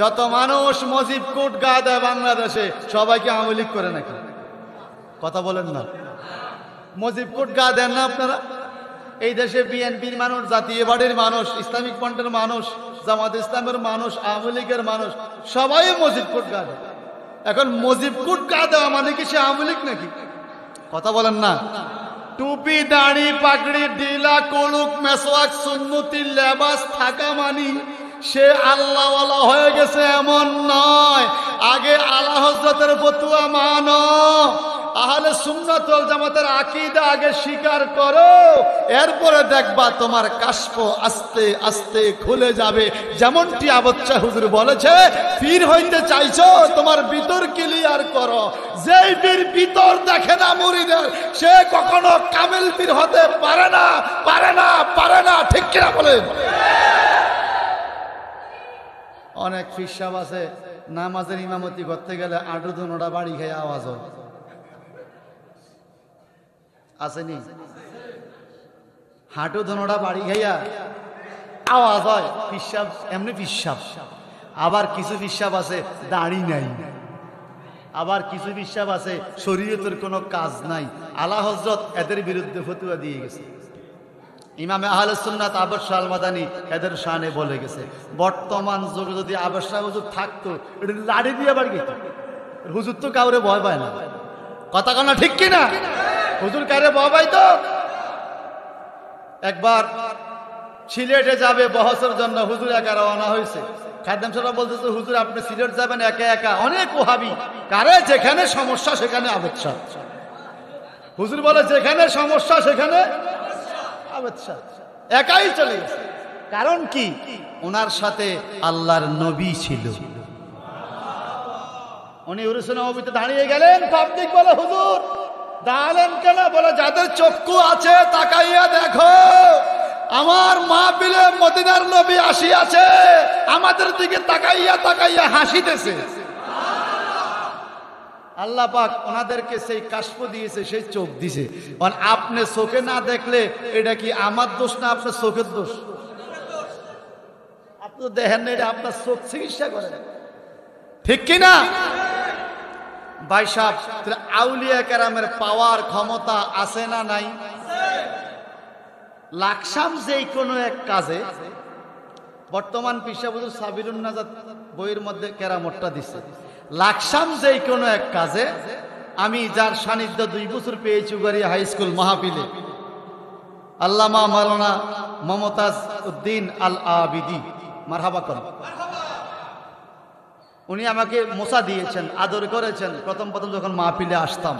যত মানুষ মজিব কোট গা দেয় বাংলাদেশে, সবাইকে আওয়ামী লীগ করে নাকি? কথা বলেন না। মজিব কোট গা দেন না আপনারা? এই দেশে বিএনপির মানুষ, জাতীয় বাড়ির মানুষ, ইসলামিক ফ্রন্টের মানুষ, জামাত ইসলামের মানুষ, আওয়ামী লীগের মানুষ, সবাই মজিব কোট গা দেয়। এখন মজিব কোট গা দেওয়া মানে কি সে আওয়ামী লীগ নাকি? কথা বলেন না। টুপি, দাড়ি, পাগড়ি ডিলা কলুক মেসওয়াক সুন্নতির লেবাস, থাকা মানি, সে আল্লাহওয়ালা হয়ে গেছে এমন নয়। আগে আল্লাহ হজরতের ফতুয়া মানো। আহলে সুন্নাতল জামাতের আকীদা আগে স্বীকার করো, এরপরে দেখবা তোমার কাশ্প আস্তে আস্তে খুলে যাবে। যেমনটি আবচ্চা হুজুর বলেছে, পীর হইতে চাইছো তোমার ভিতর ক্লিয়ার করো। যেই পীর ভিতর দেখে না মুরিদের সে কখনো কামেল পীর হতে পারে না পারে না পারে না। ঠিক কিনা বলেন? অনেক ফিসাব আছে, নামাজের ইমামতি করতে গেলে আটু দুনোটা বাড়ি খেয়ে আওয়াজ হয়। আসেনি। হাঁটু ধনোটা বাড়ি খাইয়া আওয়াজ হয়, পিসাব, এমনি পিসাব। আবার কিছু পিসাব আছে, দাড়ি নাই। আবার কিছু বিশ্বাস আছে শরীয়তের কোনো কাজ নাই। আলা হজরত এদের বিরুদ্ধে ফতুয়া দিয়ে গেছে। ইমামে আহলে সুন্নাত আবর শাহ মাদানি এদের শানে বলে গেছে, বর্তমান যুগে যদি আবর হুজুর থাকতো লাড়ি দিয়ে বাড়ি গেত হুজুর তো কাউরে ভয় পায় না। কথা কানা ঠিক কিনা? হুজুর কারে বাবাই তো? একবার সিলেটে যাবে বহসের জন্য হুজুর একা রওনা হয়েছে। খাদ্যাম সাহেব বলতেছে, হুজুর, আপনি সিলেট যাবেন একা একা? অনেক ওহাবি, কারে যেখানে সমস্যা, সেখানে শাহ হুজুর বলে, যেখানে সমস্যা, সেখানে শাহ একাই চলে গেছে। কারণ কি? ওনার সাথে আল্লাহর নবী ছিল। উনি উরুসুন নবীতে দাঁড়িয়ে গেলেন, পাবলিক বলে, হুজুর দাঁড়ালেন কেন? বলে, যাদের চক্ষু আছে, তাকাইয়া দেখো। আমার মা বিলে মদিনার নবী আসিয়াছে। আমাদের দিকে তাকাইয়া তাকাইয়া হাসিতেছে। আল্লাহ পাক ওনাদেরকে সেই কাশ্প দিয়েছে, সেই চোখ দিছে। আপনি চোখে না দেখলে এটা কি আমার দোষ না আপনার চোখের দোষ? আপনি দেখেন না এটা আপনার চোখ চিকিৎসা করেন। ঠিক কি না ভাই সাহেব আউলিয়া কেরামের পাওয়ার ক্ষমতা আছে না নাই? লাকসাম যে কোনো এক কাজে, বর্তমান পিসাবুজুর সাবিরুন নাজাদ বইয়ের মধ্যে কেরামতটা দিছে। লাকসাম যে কোনো এক কাজে, আমি যার সান্নিধ্য দুই বছর পেয়েছি উগারিয়া হাই স্কুল মাহাপিলে আল্লামা মালানা মমতাজ উদ্দিন আল আবিদি মারহাবা করেন। উনি আমাকে মোসা দিয়েছেন আদর করেছেন। প্রথম প্রথম যখন মাহফিলে আসতাম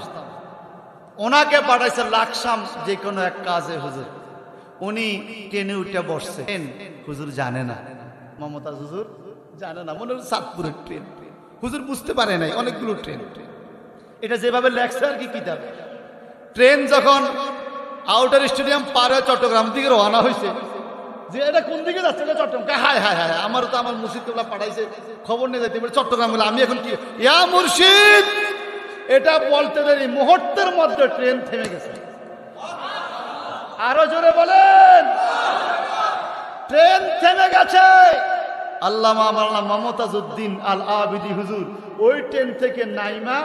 ওনাকে পাঠাইছে লাকসাম যে কোনো এক কাজে হুজুর। উনি ট্রেনে উঠে বসছেন হুজুর জানে না। মমতাজ হুজুর জানে না। মনে হচ্ছে সাতপুরের ট্রেন হুজুর বুঝতে পারে নাই অনেকগুলো ট্রেন এটা যেভাবে লেখছে আর কি কিতাব। ট্রেন যখন আউটার স্টেডিয়াম পার হয়ে চট্টগ্রাম দিকে রওনা হয়েছে যে এটা কোন দিকে যাচ্ছে? এটা চট্টগ্রাম। হায় হায় হায় আমার তো আমার মুর্শিদ কেবলা পাঠাইছে, খবর নিয়ে যাইতে। বলে, চট্টগ্রাম বলে, আমি এখন কি ইয়া মুর্শিদ! এটা বলতে দেরি মুহূর্তের মধ্যে ট্রেন থেমে গেছে। আরও জোরে বলেন। ট্রেন থেমে গেছে। আল্লামা মাওলানা মমতাজউদ্দিন আল আবিদি হুজুর, ওই ট্রেন থেকে নাইমা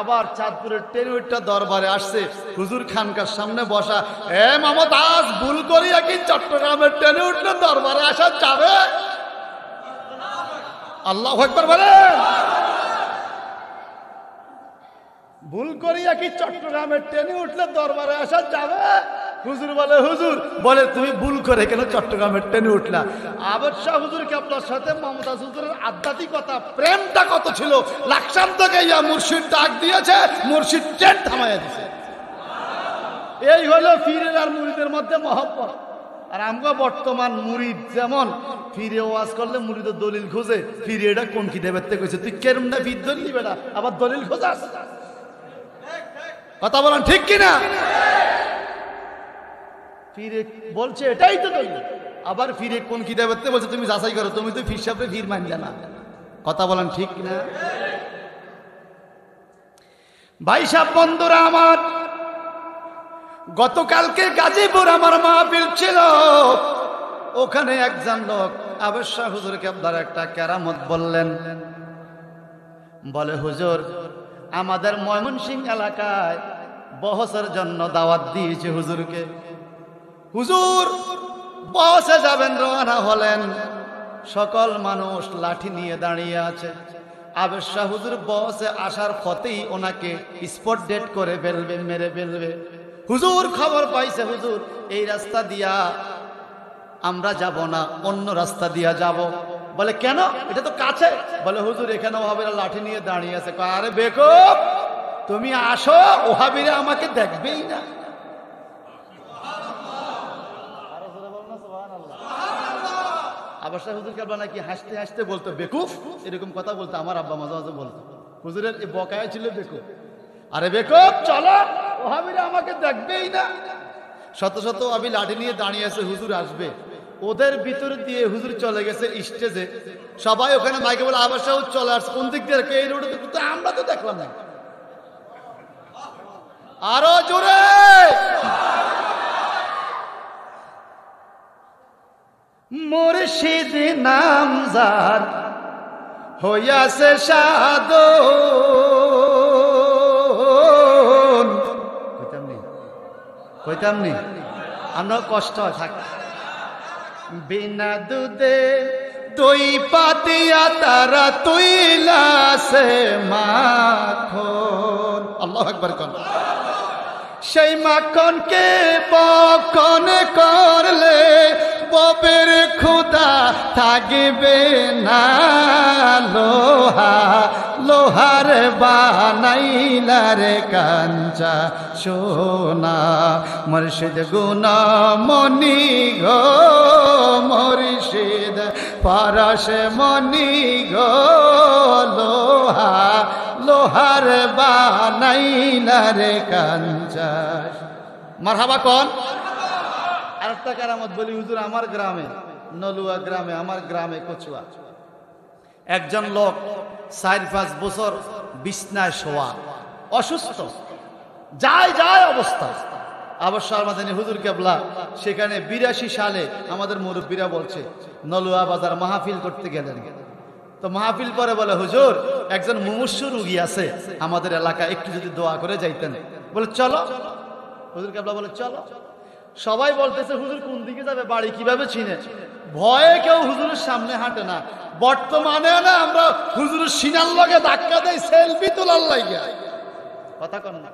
আবার চাঁদপুরের ট্রেন ওইটা দরবারে আসছে। হুজুর খানকার সামনে বসা, এ মমতাজ, ভুল করিয়া কি চট্টগ্রামের ট্রেনে উঠলে দরবারে আসা যাবে? আল্লাহ একবার বলেন। ভুল করিয়া কি চট্টগ্রামের ট্রেনে উঠলে দরবারে আসা যাবে? হুজুর বলে হুজুর, বলে, তুমি ভুল করে কেন চট্টগ্রামের ট্রেনে উঠলা? আবদ শাহ হুজুর কি আপনার সাথে মমতাজ হুজুরের আধ্যাত্মিকতা, প্রেমটা কত ছিল? লাকসাম থেকে ইয়া মুর্শিদ ডাক দিয়েছে, মুর্শিদ ট্রেন থামাইয়া দিছে। এই হলো ফিরের আর মুরিদের মধ্যে মহব্বত। আর আমগো বর্তমান মুরিদ যেমন, ফিরে ওয়াজ করলে মুরিদের দলিল খোঁজে, ফিরে এটা কোন কি দেবের থেকে কইছে? তুই কেরম না ফির ধরলি বেটা, আবার দলিল খোঁজাস? কথা বলেন ঠিক কিনা? ফিরে বলছে, এটাই তো দলিল। আবার ফিরে কোন কি দেবের থেকে বলছে, তুমি যাচাই করো, তুমি তো ফির সাহেবের ফির মানলে না। কথা বলেন ঠিক না ভাই সাহেব, বন্ধুরা আমার, গতকালকে গাজীপুর আমার মাহফিল ছিল। ওখানে একজন লোক আবশ্যক হুজুরকে আপনার একটা কেরামত বললেন। বলে, হুজুর, আমাদের ময়মনসিং এলাকায় বহসের জন্য দাওয়াত দিয়েছে হুজুরকে। হুজুর, বসে যাবেন, রওনা হলেন। সকল মানুষ লাঠি নিয়ে দাঁড়িয়ে আছে। আবেশ হুজুর বসে আসার পথেই ওনাকে স্পট ডেট করে ফেলবে, মেরে ফেলবে। হুজুর, খবর পাইছে হুজুর, এই রাস্তা দিয়া আমরা যাব না, অন্য রাস্তা দিয়া যাব। বলে, কেন? এটা তো কাছে। বলে, হুজুর, এখানে ওহাবিরা লাঠি নিয়ে দাঁড়িয়ে আছে। আরে বেকুব, তুমি আসো, ওহাবিরা আমাকে দেখবেই না। আবার শাহ হুজুর কাবলা নাকি হাসতে হাসতে বলতো, বেকুফ? এরকম কথা বলতো, আমার আব্বা মাঝে মাঝে বলতো। হুজুরের এই বকায় ছিল বেকুফ। আরে বেকুফ, চলো ওহাবিরা আমাকে দেখবেই না। শত শত আমি লাঠি নিয়ে দাঁড়িয়ে আছে, হুজুর আসবে। ওদের ভিতর দিয়ে হুজুর চলে গেছে স্টেজে। সবাই ওখানে মাইকে বলে আবার শাহ চলে আসছে, কোন দিক দিয়ে এই রোডে তো আমরা তো দেখলাম না। আরও জোরে! মুর্শিদ নামজার হইয়াছে সাদ কইতাম নি? আমরা কষ্ট থাক। বিনা দুধে দই পাতিয়া তারা তুইলাছে মাখন। আল্লাহ একবার কন। সেই মাখনকে বকন করলে? ববের খুদা থাকবে না, লোহা, লোহার বানাইলার কাঞ্চা সোনা। মুর্শিদ গুনা মনি গো, মুর্শিদ পরশ মনি গো, লোহা, লোহার বানাইলার কাঞ্চা। মারহাবা কন? আরেকটা কারামত বলি, হুজুর, আমার গ্রামে, নলুয়া গ্রামে, আমার গ্রামে কচুয়া। একজন লোক চার পাঁচ বছর বিছনায় শোয়া, অসুস্থ। যায় যায় অবস্থা। আমাদের হুজুর কেবলা, সেখানে বিরাশি সালে আমাদের মুরব্বীরা বলছে, নলুয়া বাজার মাহফিল করতে গেলেন। তো মাহফিল পরে বলে, হুজুর, একজন মুমূর্ষু রুগী আছে, আমাদের এলাকা একটু যদি দোয়া করে যাইতেন। বলে, চলো। হুজুর কেবলা বলে, চলো। সবাই বলতেছে, হুজুর কোন দিকে যাবে? বাড়ি কীভাবে চিনে ভয়ে কেউ হুজুরের সামনে হাঁটে না। বর্তমানে না, আমরা হুজুরের সিনার লগে ধাক্কা দেয় সেলফি তোলার লাগিয়া কথা কন না।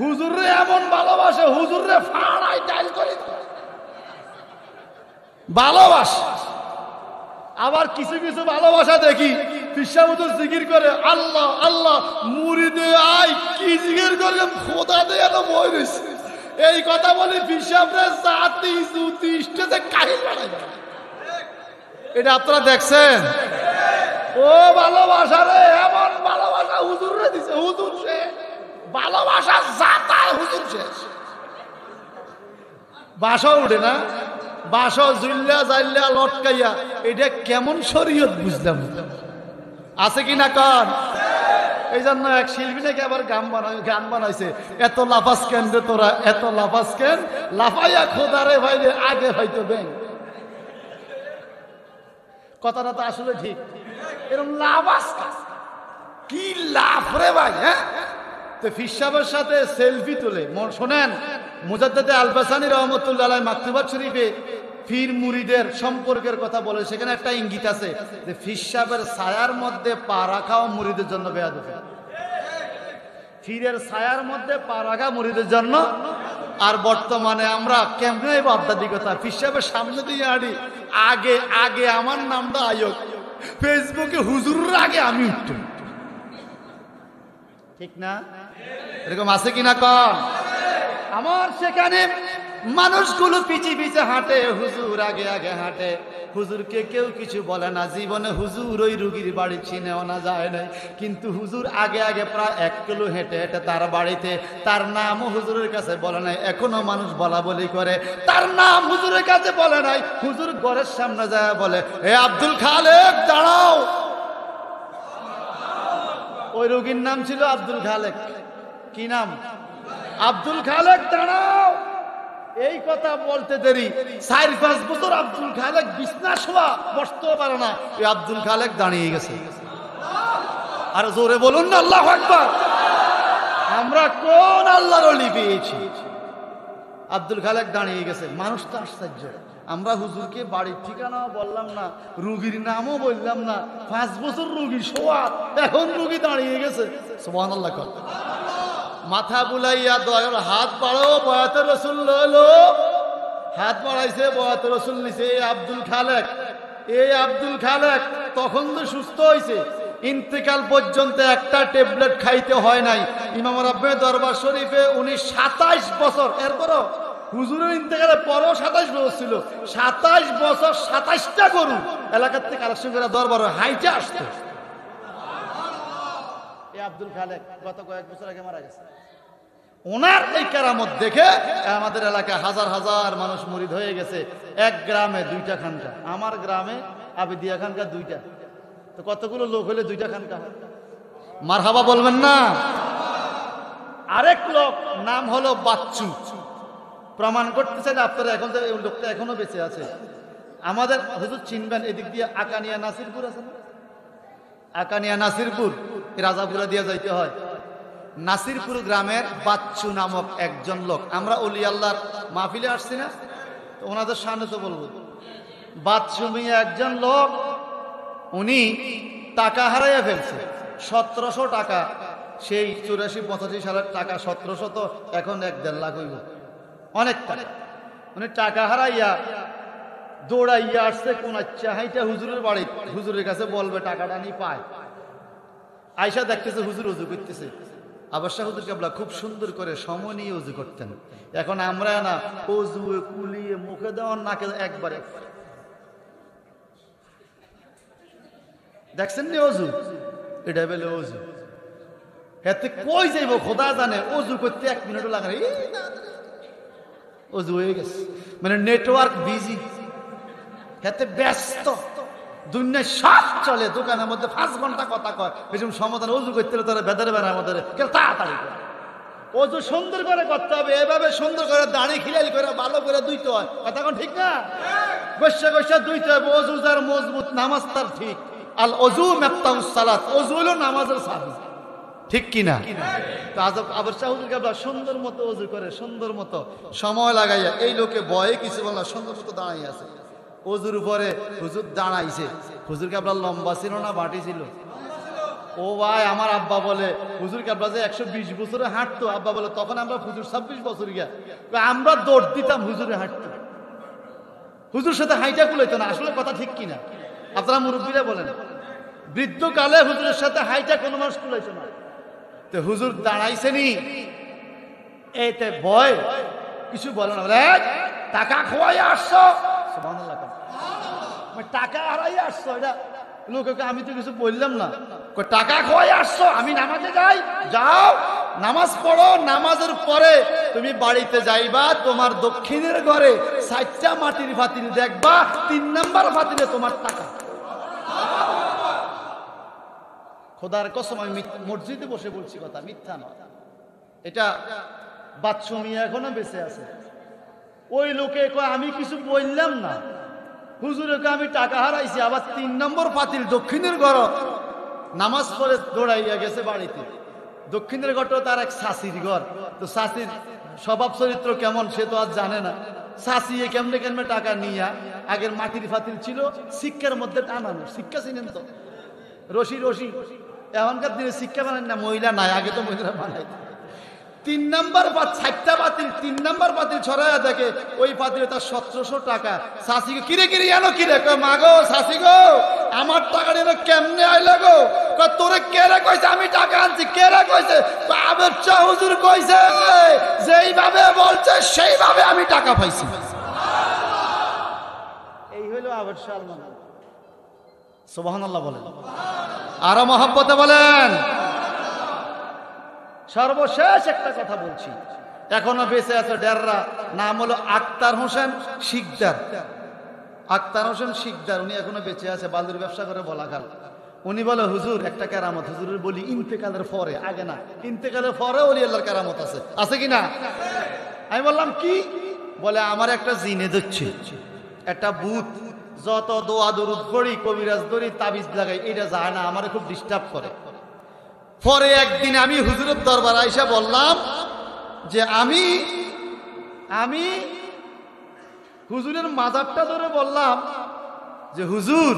হুজুরে এমন ভালোবাসে হুজুরে ফাড়াই ডাইল করে। ভালোবাসে। আবার কিছু কিছু ভালোবাসা দেখি পিসাব তো জিকির করে, আল্লাহ আল্লাহ মুড়িদে আই কি জিকির করে খোদা দে এত এই কথা বলে এটা আপনারা দেখছেন? ও ভালোবাসা রে, এমন ভালোবাসা হুজুর রে দিছে, হুজুর সে। ভালোবাসা জাতায় হুজুর শেষ বাসাও উঠে না জাল্লা লটকাইয়া, এটা কেমন শরীয়ত বুঝলাম। আছে কি না কন? এই জন্য এক শিল্পী নাকি আবার গান বানাই গান বানাইছে। এত লাফাস কেন রে তোরা? এত লাফাস কেন? লাফাইয়া খোদারে ভাই রে, আগে হয়তো দেন কথাটা তো আসলে ঠিক। এরকম লাভ আস কি লাফ রে ভাই হ্যাঁ? তো ফিসাবের সাথে সেলফি তুলে। শোনেন, মুজাদ্দাদে আলবাসানি রহমতুল্লাহ মাকতুবাদ শরীফে ফির মুরিদের সম্পর্কের কথা বলে, সেখানে একটা ইঙ্গিত আছে যে ফিসাবের ছায়ার মধ্যে পা রাখাও মুরিদের জন্য বেয়া বেয়াদ ফিরের ছায়ার মধ্যে পা রাখা মুরিদের জন্য, আর বর্তমানে আমরা কেমনে বাধ্যদিকতা ফিসাবের সামনে দিয়ে আড়ি, আগে আগে আমার নামটা আয়োগ। ফেসবুকে হুজুরের আগে আমি উঠতে ঠিক না? এরকম আছে কিনা কন? আমার সেখানে মানুষগুলো পিছি পিছে হাঁটে, হুজুর আগে আগে হাঁটে। হুজুরকে কেউ কিছু বলে না, জীবনে হুজুর ওই রুগীর বাড়ি চিনেও না, যায় নাই। কিন্তু হুজুর আগে আগে প্রায় এক কিলো হেঁটে হেঁটে তার বাড়িতে, তার নামও হুজুরের কাছে বলে নাই, এখনও মানুষ বলা বলি করে। তার নাম হুজুরের কাছে বলে নাই, হুজুর ঘরের সামনে যায় বলে, এ আব্দুল খালেক, দাঁড়াও। ওই রোগীর নাম ছিল আব্দুল খালেক। কি নাম? আব্দুল খালেক, দাঁড়াও। এই কথা বলতে দেরি। চার, পাঁচ বছর আব্দুল খালেক বিছনা শোয়া বসতেও পারে না। এই আব্দুল খালেক দাঁড়িয়ে গেছে। আর জোরে বলুন না, আল্লাহ একবার আমরা কোন আল্লাহর অলি পেয়েছি? আব্দুল খালেক দাঁড়িয়ে গেছে। মানুষ তো আশ্চর্য। আমরা হুজুরকে বাড়ির ঠিকানাও বললাম না, রুগীর নামও বললাম না। পাঁচ বছর রুগী শোয়া এখন রুগী দাঁড়িয়ে গেছে। সোহান আল্লাহ কর। মাথা বুলাইয়া দয়ার হাত বাড়ো বয়াতে রসুল লইলো। হাত বাড়াইছে, বয়াতে রসুল নিছে এই আব্দুল খালেক। এই আব্দুল খালেক তখন তো সুস্থ হয়েছে ইন্তেকাল পর্যন্ত একটা ট্যাবলেট খাইতে হয় নাই। ইমাম রাব্বে দরবার শরীফে উনি সাতাইশ বছর, এরপরও হুজুরের ইন্তেকালের পরও সাতাইশ বছর ছিল। সাতাইশ বছর সাতাইশটা গরু এলাকার থেকে কালেকশন করে দরবার হাইটে আসতো। আব্দুল খালেক গত কয়েক বছর আগে মারা গেছে। ওনার এই কেরামত দেখে আমাদের এলাকায় হাজার হাজার মানুষ মরিদ হয়ে গেছে। এক গ্রামে দুইটা খানকা, আমার গ্রামে আবিদিয়া খানকা দুইটা। তো কতগুলো লোক হলে দুইটা খানকা? মার হাবা বলবেন না। আরেক লোক, নাম হলো বাচ্চু। প্রমাণ করতেছে যে আপনারা এখন লোকটা এখনও বেঁচে আছে। আমাদের হুজুর চিনবেন, এদিক দিয়ে আকানিয়া নাসিরপুর আছে আকানিয়া নাসিরপুর রাজাপুরা দিয়ে যাইতে হয়। নাসিরপুর গ্রামের বাচ্চু নামক একজন লোক। আমরা অলি আল্লাহর মাহফিলে আসছি না? তো ওনাদের সামনে তো বলব। বাচ্চু মিয়া একজন লোক, উনি টাকা হারাইয়া ফেলছে। সতেরোশো টাকা, সেই চুরাশি, পঁচাশি সালের টাকা সতেরোশো তো এখন এক দেড় লাখ হইব। অনেক টাকা। উনি টাকা হারাইয়া দৌড়াইয়া আসছে কোন আচ্ছা হাইটা হুজুরের বাড়ি। হুজুরের কাছে বলবে, টাকাটা নি পায় আয়সা দেখতেছে, হুজুর উজু করতেছে। আবার হুজুর কাবলা খুব সুন্দর করে সময় নিয়ে উজু করতেন। এখন আমরা না অজু কুলিয়ে মুখে দেওয়ার নাকে একবারে। দেখছেন নি অজু এটা বেলে অজু হেতে কই যাইব, খোদা জানে অজু করতে এক মিনিটও লাগে অজু হয়ে গেছে। মানে নেটওয়ার্ক বিজি হেতে ব্যস্ত। দুনিয়ায় সব চলে, দোকানের মধ্যে পাঁচ ঘণ্টা কথা কয়। এরকম সমাধান অজু করতে তারা বেদারে বেড়া আমাদের কেউ তাড়াতাড়ি করে। অজু সুন্দর করে করতে হবে, এভাবে সুন্দর করে দাঁড়িয়ে খিলালি করে ভালো করে দুইতে হয়। কথা কোন ঠিক না? গোসা গোসা দুইতে হবে, অজু যার মজবুত, নামাজ তার ঠিক। আল অজু মেপ্তাউ সালাত, অজু হলো নামাজের সাবি। ঠিক কিনা তো আজব আবার কাবলা সুন্দর মতো অজু করে, সুন্দর মতো সময় লাগাইয়া, এই লোকে বয়ে কিছু বলা সুন্দর মতো দাঁড়াই আছে। অজুর উপরে হুজুর দাঁড়াইছে। হুজুর কাবলা লম্বা ছিল না, বাটি ছিল? ও ভাই, আমার আব্বা বলে, হুজুর কাবলা যে একশো বিশ বছরে হাঁটতো, আব্বা বলে, তখন আমরা হুজুর ছাব্বিশ বছর গিয়া আমরা দৌড় দিতাম হুজুরে হাঁটতো। হুজুর সাথে হাইটা কুলাইতো না, আসলে কথা ঠিক কিনা আপনারা মুরব্বীরা বলেন, বৃদ্ধকালে হুজুরের সাথে হাইটা কোনো মানুষ তুলাইছে না। তো হুজুর দাঁড়াইছে নি। এতে ভয়, কিছু বলে না, বলে টাকা খোয়াই আসছো? সুবহানাল্লাহ টাকা হারাই আসছো, এটা লোককে আমি তো কিছু বললাম না। টাকা খোয়াই আসছো, আমি নামাজে যাই, যাও, নামাজ পড়ো, নামাজের পরে তুমি বাড়িতে যাইবা, তোমার দক্ষিণের ঘরে সাতটা মাটির ফাতিল দেখবা, তিন নাম্বার ফাতিলে তোমার টাকা। খোদার কসম, আমি মসজিদে বসে বলছি কথা, মিথ্যা নয় এটা বাচ্চু মিয়া এখনও বেঁচে আছে। ওই লোকে কয়, আমি কিছু বললাম না। হুজুরকে আমি টাকা হারাইছি, আবার তিন নম্বর পাতিল দক্ষিণের ঘর। নামাজ পড়ে দৌড়াইয়া গেছে বাড়িতে। দক্ষিণের ঘরটা তার এক শাসির ঘর। তো শাসির স্বভাব চরিত্র কেমন সে তো আর জানে না। শাসিয়ে কেমনে কেমনে টাকা নিয়া আগের মাটির ফাতিল ছিল, শিক্ষার মধ্যে টানানো। শিক্ষা ছিলেন তো? রশি রশি। এখনকার দিনে শিক্ষা বানান না, মহিলা নাই, আগে তো মহিলা বানাই তিন নাম্বার বা ষাটটা বাতিল তিন নাম্বার বাতিল ছড়াইয়া দেখে ওই বাতিলে তার সতেরোশো টাকা। শাসিকে কিরে কিরে এনো কিরে? মা গো শাসি গো আমার টাকা নিয়ে কেমনে আইলে গো? তোরে কেরে কইছে? আমি টাকা আনছি কেরে কইছে? আবের চা হুজুর কইছে যেইভাবে বলছে সেইভাবে আমি টাকা পাইছি। এই হইল আবের সালমান সুবাহান আল্লাহ বলেন। আরও মহব্বতে বলেন। সর্বশেষ একটা কথা বলছি। এখনও বেঁচে আছে ডেররা, নাম হলো আক্তার হোসেন শিকদার। আক্তার হোসেন শিকদার, উনি এখনও বেঁচে আছে, বালুর ব্যবসা করে বলাকাল উনি বলে, হুজুর, একটা কেরামত, হুজুরের বলি ইন্তেকালের পরে, আগে না, ইন্তেকালের পরে ওলি আল্লাহর কেরামত আছে। আছে কি না? আমি বললাম, কি? বলে, আমার একটা জিনে ধরছে, একটা বুথ যত দোয়া দরুদ পড়ি, কবিরাজ দড়ি তাবিজ লাগাই, এটা যায় না, আমার খুব ডিস্টার্ব করে। পরে একদিন আমি হুজুরের দরবার আইসা বললাম যে আমি আমি হুজুরের মাজারটা ধরে বললাম যে, হুজুর,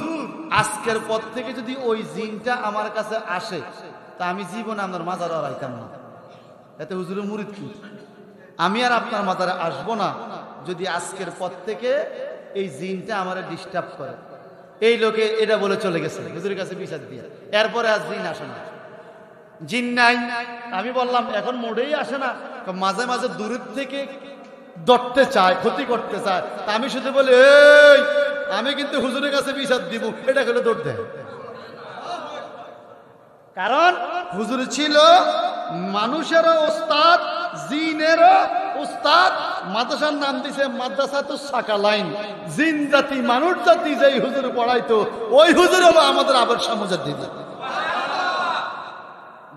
আজকের পর থেকে যদি ওই জিনটা আমার কাছে আসে, তা আমি জীবনে আপনার মাজার আড়াইতাম না। এতে হুজুরের মুরিদ কি? আমি আর আপনার মাজারে আসব না যদি আজকের পর থেকে এই জিনটা আমার ডিস্টার্ব করে। এই লোকে এটা বলে চলে গেছে। হুজুরের কাছে বিচার দিয়ে। এরপরে আর জিন আসে না। জিন নাই। আমি বললাম, এখন মোড়েই আসে না। মাঝে মাঝে দূরের থেকে দটতে চায়, ক্ষতি করতে চায়। তা আমি শুধু বলি, এই, আমি কিন্তু হুজুরের কাছে বিচার দিব, এটা করে দৌড় দেয় কারণ হুজুর ছিল মানুষেরও ওস্তাদ, জিনেরও উস্তাদ মাদ্রাসার নাম দিছে মাদ্রাসাতু সাকালাইন। জিন জাতি, মানুষ জাতি যেই হুজুর পড়াইতো, ওই হুজুর হলো আমাদের আবার সমাজের দিদি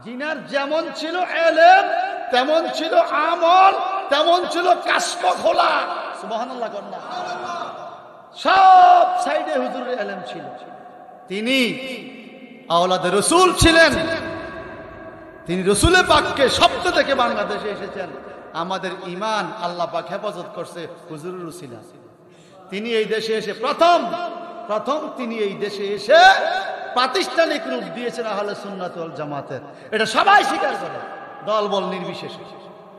জিনার যেমন ছিল এলেম, তেমন ছিল আমল, তেমন ছিল কাস্ক খোলা। সুবহানাল্লাহ, কন্যা। সব সাইডে হুজুরের এলেম ছিল। তিনি আওলাদে রসুল ছিলেন। তিনি রসুলের পাককে শব্দ থেকে বাংলাদেশে এসেছেন। আমাদের ইমান আল্লাহ পাক হেফাজত করছে হুজুরুর রসিলা তিনি এই দেশে এসে প্রথম প্রথম তিনি এই দেশে এসে প্রাতিষ্ঠানিক রূপ দিয়েছেন আহলে সুন্নাত জামাতের। এটা সবাই স্বীকার করে। দল বল নির্বিশেষে।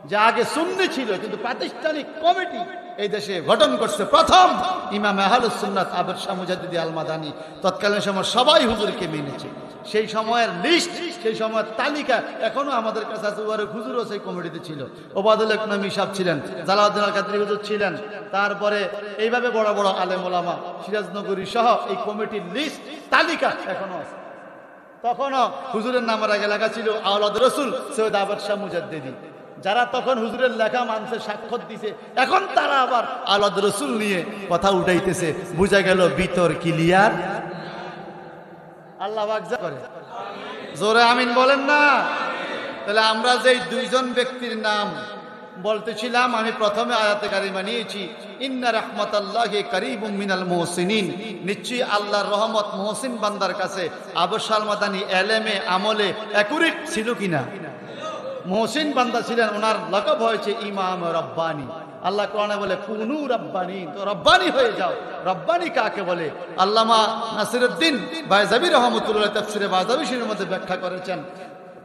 যে আগে সুন্নি ছিল, কিন্তু প্রাতিষ্ঠানিক কমিটি এই দেশে গঠন করছে। প্রথম ইমাম আহলে সুন্নাত আবের শামুজাদিদি আলমাদানি। তৎকালীন সময় সবাই হুজুরকে মেনেছে। সেই সময়ের লিস্ট সেই সময়ের তালিকা এখনও আমাদের কাছে আছে। ওয়ারে হুজুরও সেই কমিটিতে ছিল। ওবাদুল ইকনমি সাহেব ছিলেন জালাউদ্দিন আল কাদরি হুজুর ছিলেন। তারপরে এইভাবে বড় বড় আলেম ওলামা, সিরাজনগরী সহ এই কমিটির লিস্ট তালিকা এখনও আছে। তখনও হুজুরের নামের আগে লেখা ছিল আওলাদ রসুল সৈয়দ আবাদ শাহ মুজাদ্দিদি। যারা তখন হুজুরের লেখা মানছে স্বাক্ষর দিছে, এখন তারা আবার আওলাদ রসুল নিয়ে কথা উঠাইতেছে। বুঝা গেল বিতর ক্লিয়ার আল্লাহ করে। জোরে আমিন বলেন না। তাহলে আমরা যেই দুইজন ব্যক্তির নাম বলতেছিলাম, আমি প্রথমে আয়াতে কারিমা নিয়েছি, ইন্না রহমত আল্লাহ মিনাল মোহসিন নিশ্চয়ই আল্লাহর রহমত মোহসিন বান্দার কাছে আবসাল মাদানি এলেমে আমলে একুরেট ছিল কিনা? মহসিন বান্দা ছিলেন, ওনার লকব হয়েছে ইমাম রব্বানি। আল্লাহ কোরআনে বলে, কুনু রব্বানি। তো রব্বানি হয়ে যাও। রব্বানি কাকে বলে? আল্লামা নাসিরুদ্দিন বাইজাবি রহমতুল্লাহ তাফসিরে শিরের মধ্যে ব্যাখ্যা করেছেন।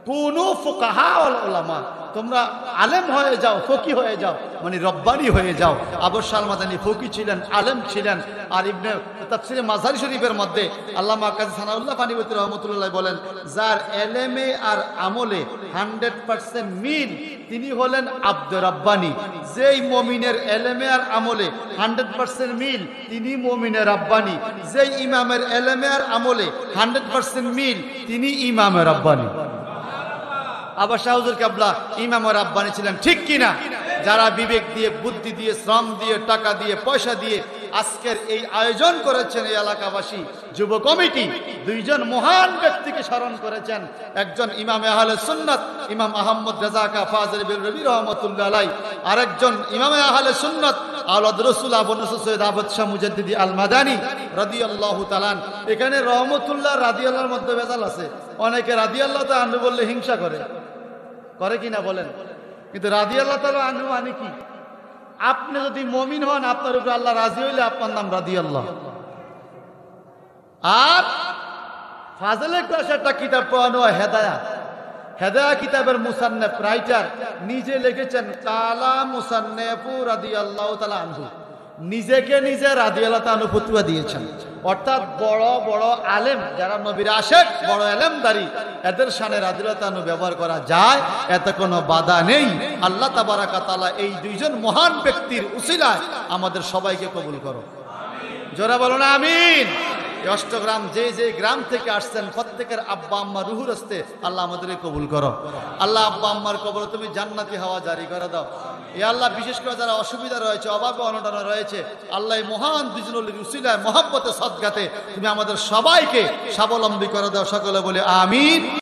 কোন ফোকাহা ওলামা তোমরা আলেম হয়ে যাও, ফকি হয়ে যাও মানে রব্বানি হয়ে যাও। আবর সালমাদানি ফকি ছিলেন, আলেম ছিলেন। আর ইবনে তাফসিরে মাজারি শরীফের মধ্যে আল্লামা কাজী সানাউল্লাহ পানিবতী রহমতুল্লাহ বলেন, যার এলেমে আর আমলে হান্ড্রেড পার্সেন্ট মিল, তিনি হলেন আব্দ রব্বানি। যেই মমিনের এলেমে আর আমলে হান্ড্রেড পার্সেন্ট মিল, তিনি মমিনের রব্বানি। যেই ইমামের এলেমে আর আমলে হান্ড্রেড পার্সেন্ট মিল, তিনি ইমামের রব্বানি। আবার শাহুজুর কাবলা ইমাম রাব্বানি ছিলেন। ঠিক কিনা? যারা বিবেক দিয়ে, বুদ্ধি দিয়ে, শ্রম দিয়ে, টাকা দিয়ে, পয়সা দিয়ে আজকের এই আয়োজন করেছেন এই এলাকাবাসী, যুব কমিটি, দুইজন মহান ব্যক্তিকে স্মরণ করেছেন। একজন ইমাম আহলে সুন্নাত, ইমাম আহমদ রাজাকা ফাজল বিন রবি রহমতুল্লাহ আলাই আরেকজন ইমাম আহলে সুন্নাত আওলাদ রসুল আবু নসর সৈয়দ আবদ শাহ মুজাদ্দিদি আল মাদানি রাদিয়াল্লাহু তাআলান এখানে রহমতুল্লাহ রাদিয়াল্লাহর মধ্যে ভেজাল আছে। অনেকে রাদিয়াল্লাহ তা আনু বললে হিংসা করে। করে কি না বলেন? কিন্তু রাজি আল্লাহ তালা আনু মানে কি? আপনি যদি মমিন হন, আপনার উপরে আল্লাহ রাজি হইলে আপনার নাম রাজি আল্লাহ আর ফাজলে ক্লাস একটা কিতাব পড়ানো হয়, হেদায়া। হেদায়া কিতাবের মুসান্নেফ, রাইটার, নিজে লিখেছেন কালা মুসান্নেফু রাদি আল্লাহ তালা আনহু। নিজেকে নিজে রাজি আল্লাহ তালু দিয়েছেন। অর্থাৎ বড় বড় আলেম যারা নবীর আসে, বড় আলেমদারি, এদের সানে রাজিলতানু ব্যবহার করা যায়, এতে কোনো বাধা নেই। আল্লাহ তাবারাকা তাআলা এই দুইজন মহান ব্যক্তির উসিলায় আমাদের সবাইকে কবুল করো জোরা বলো না আমিন। অষ্টগ্রাম যে যে গ্রাম থেকে আসছেন, প্রত্যেকের আব্বা আম্মা রুহুর আসতে আল্লাহ আমাদের কবুল করো। আল্লাহ আব্বা আম্মার কবর তুমি জান্নাতি হাওয়া জারি করে দাও। এ আল্লাহ, বিশেষ করে যারা অসুবিধা রয়েছে, অভাবে অনটনে রয়েছে, আল্লাহ মহান দুজনের উসিলায় মহাব্বতে সদ্গাতে তুমি আমাদের সবাইকে স্বাবলম্বী করে দাও। সকলে বলে আমিন।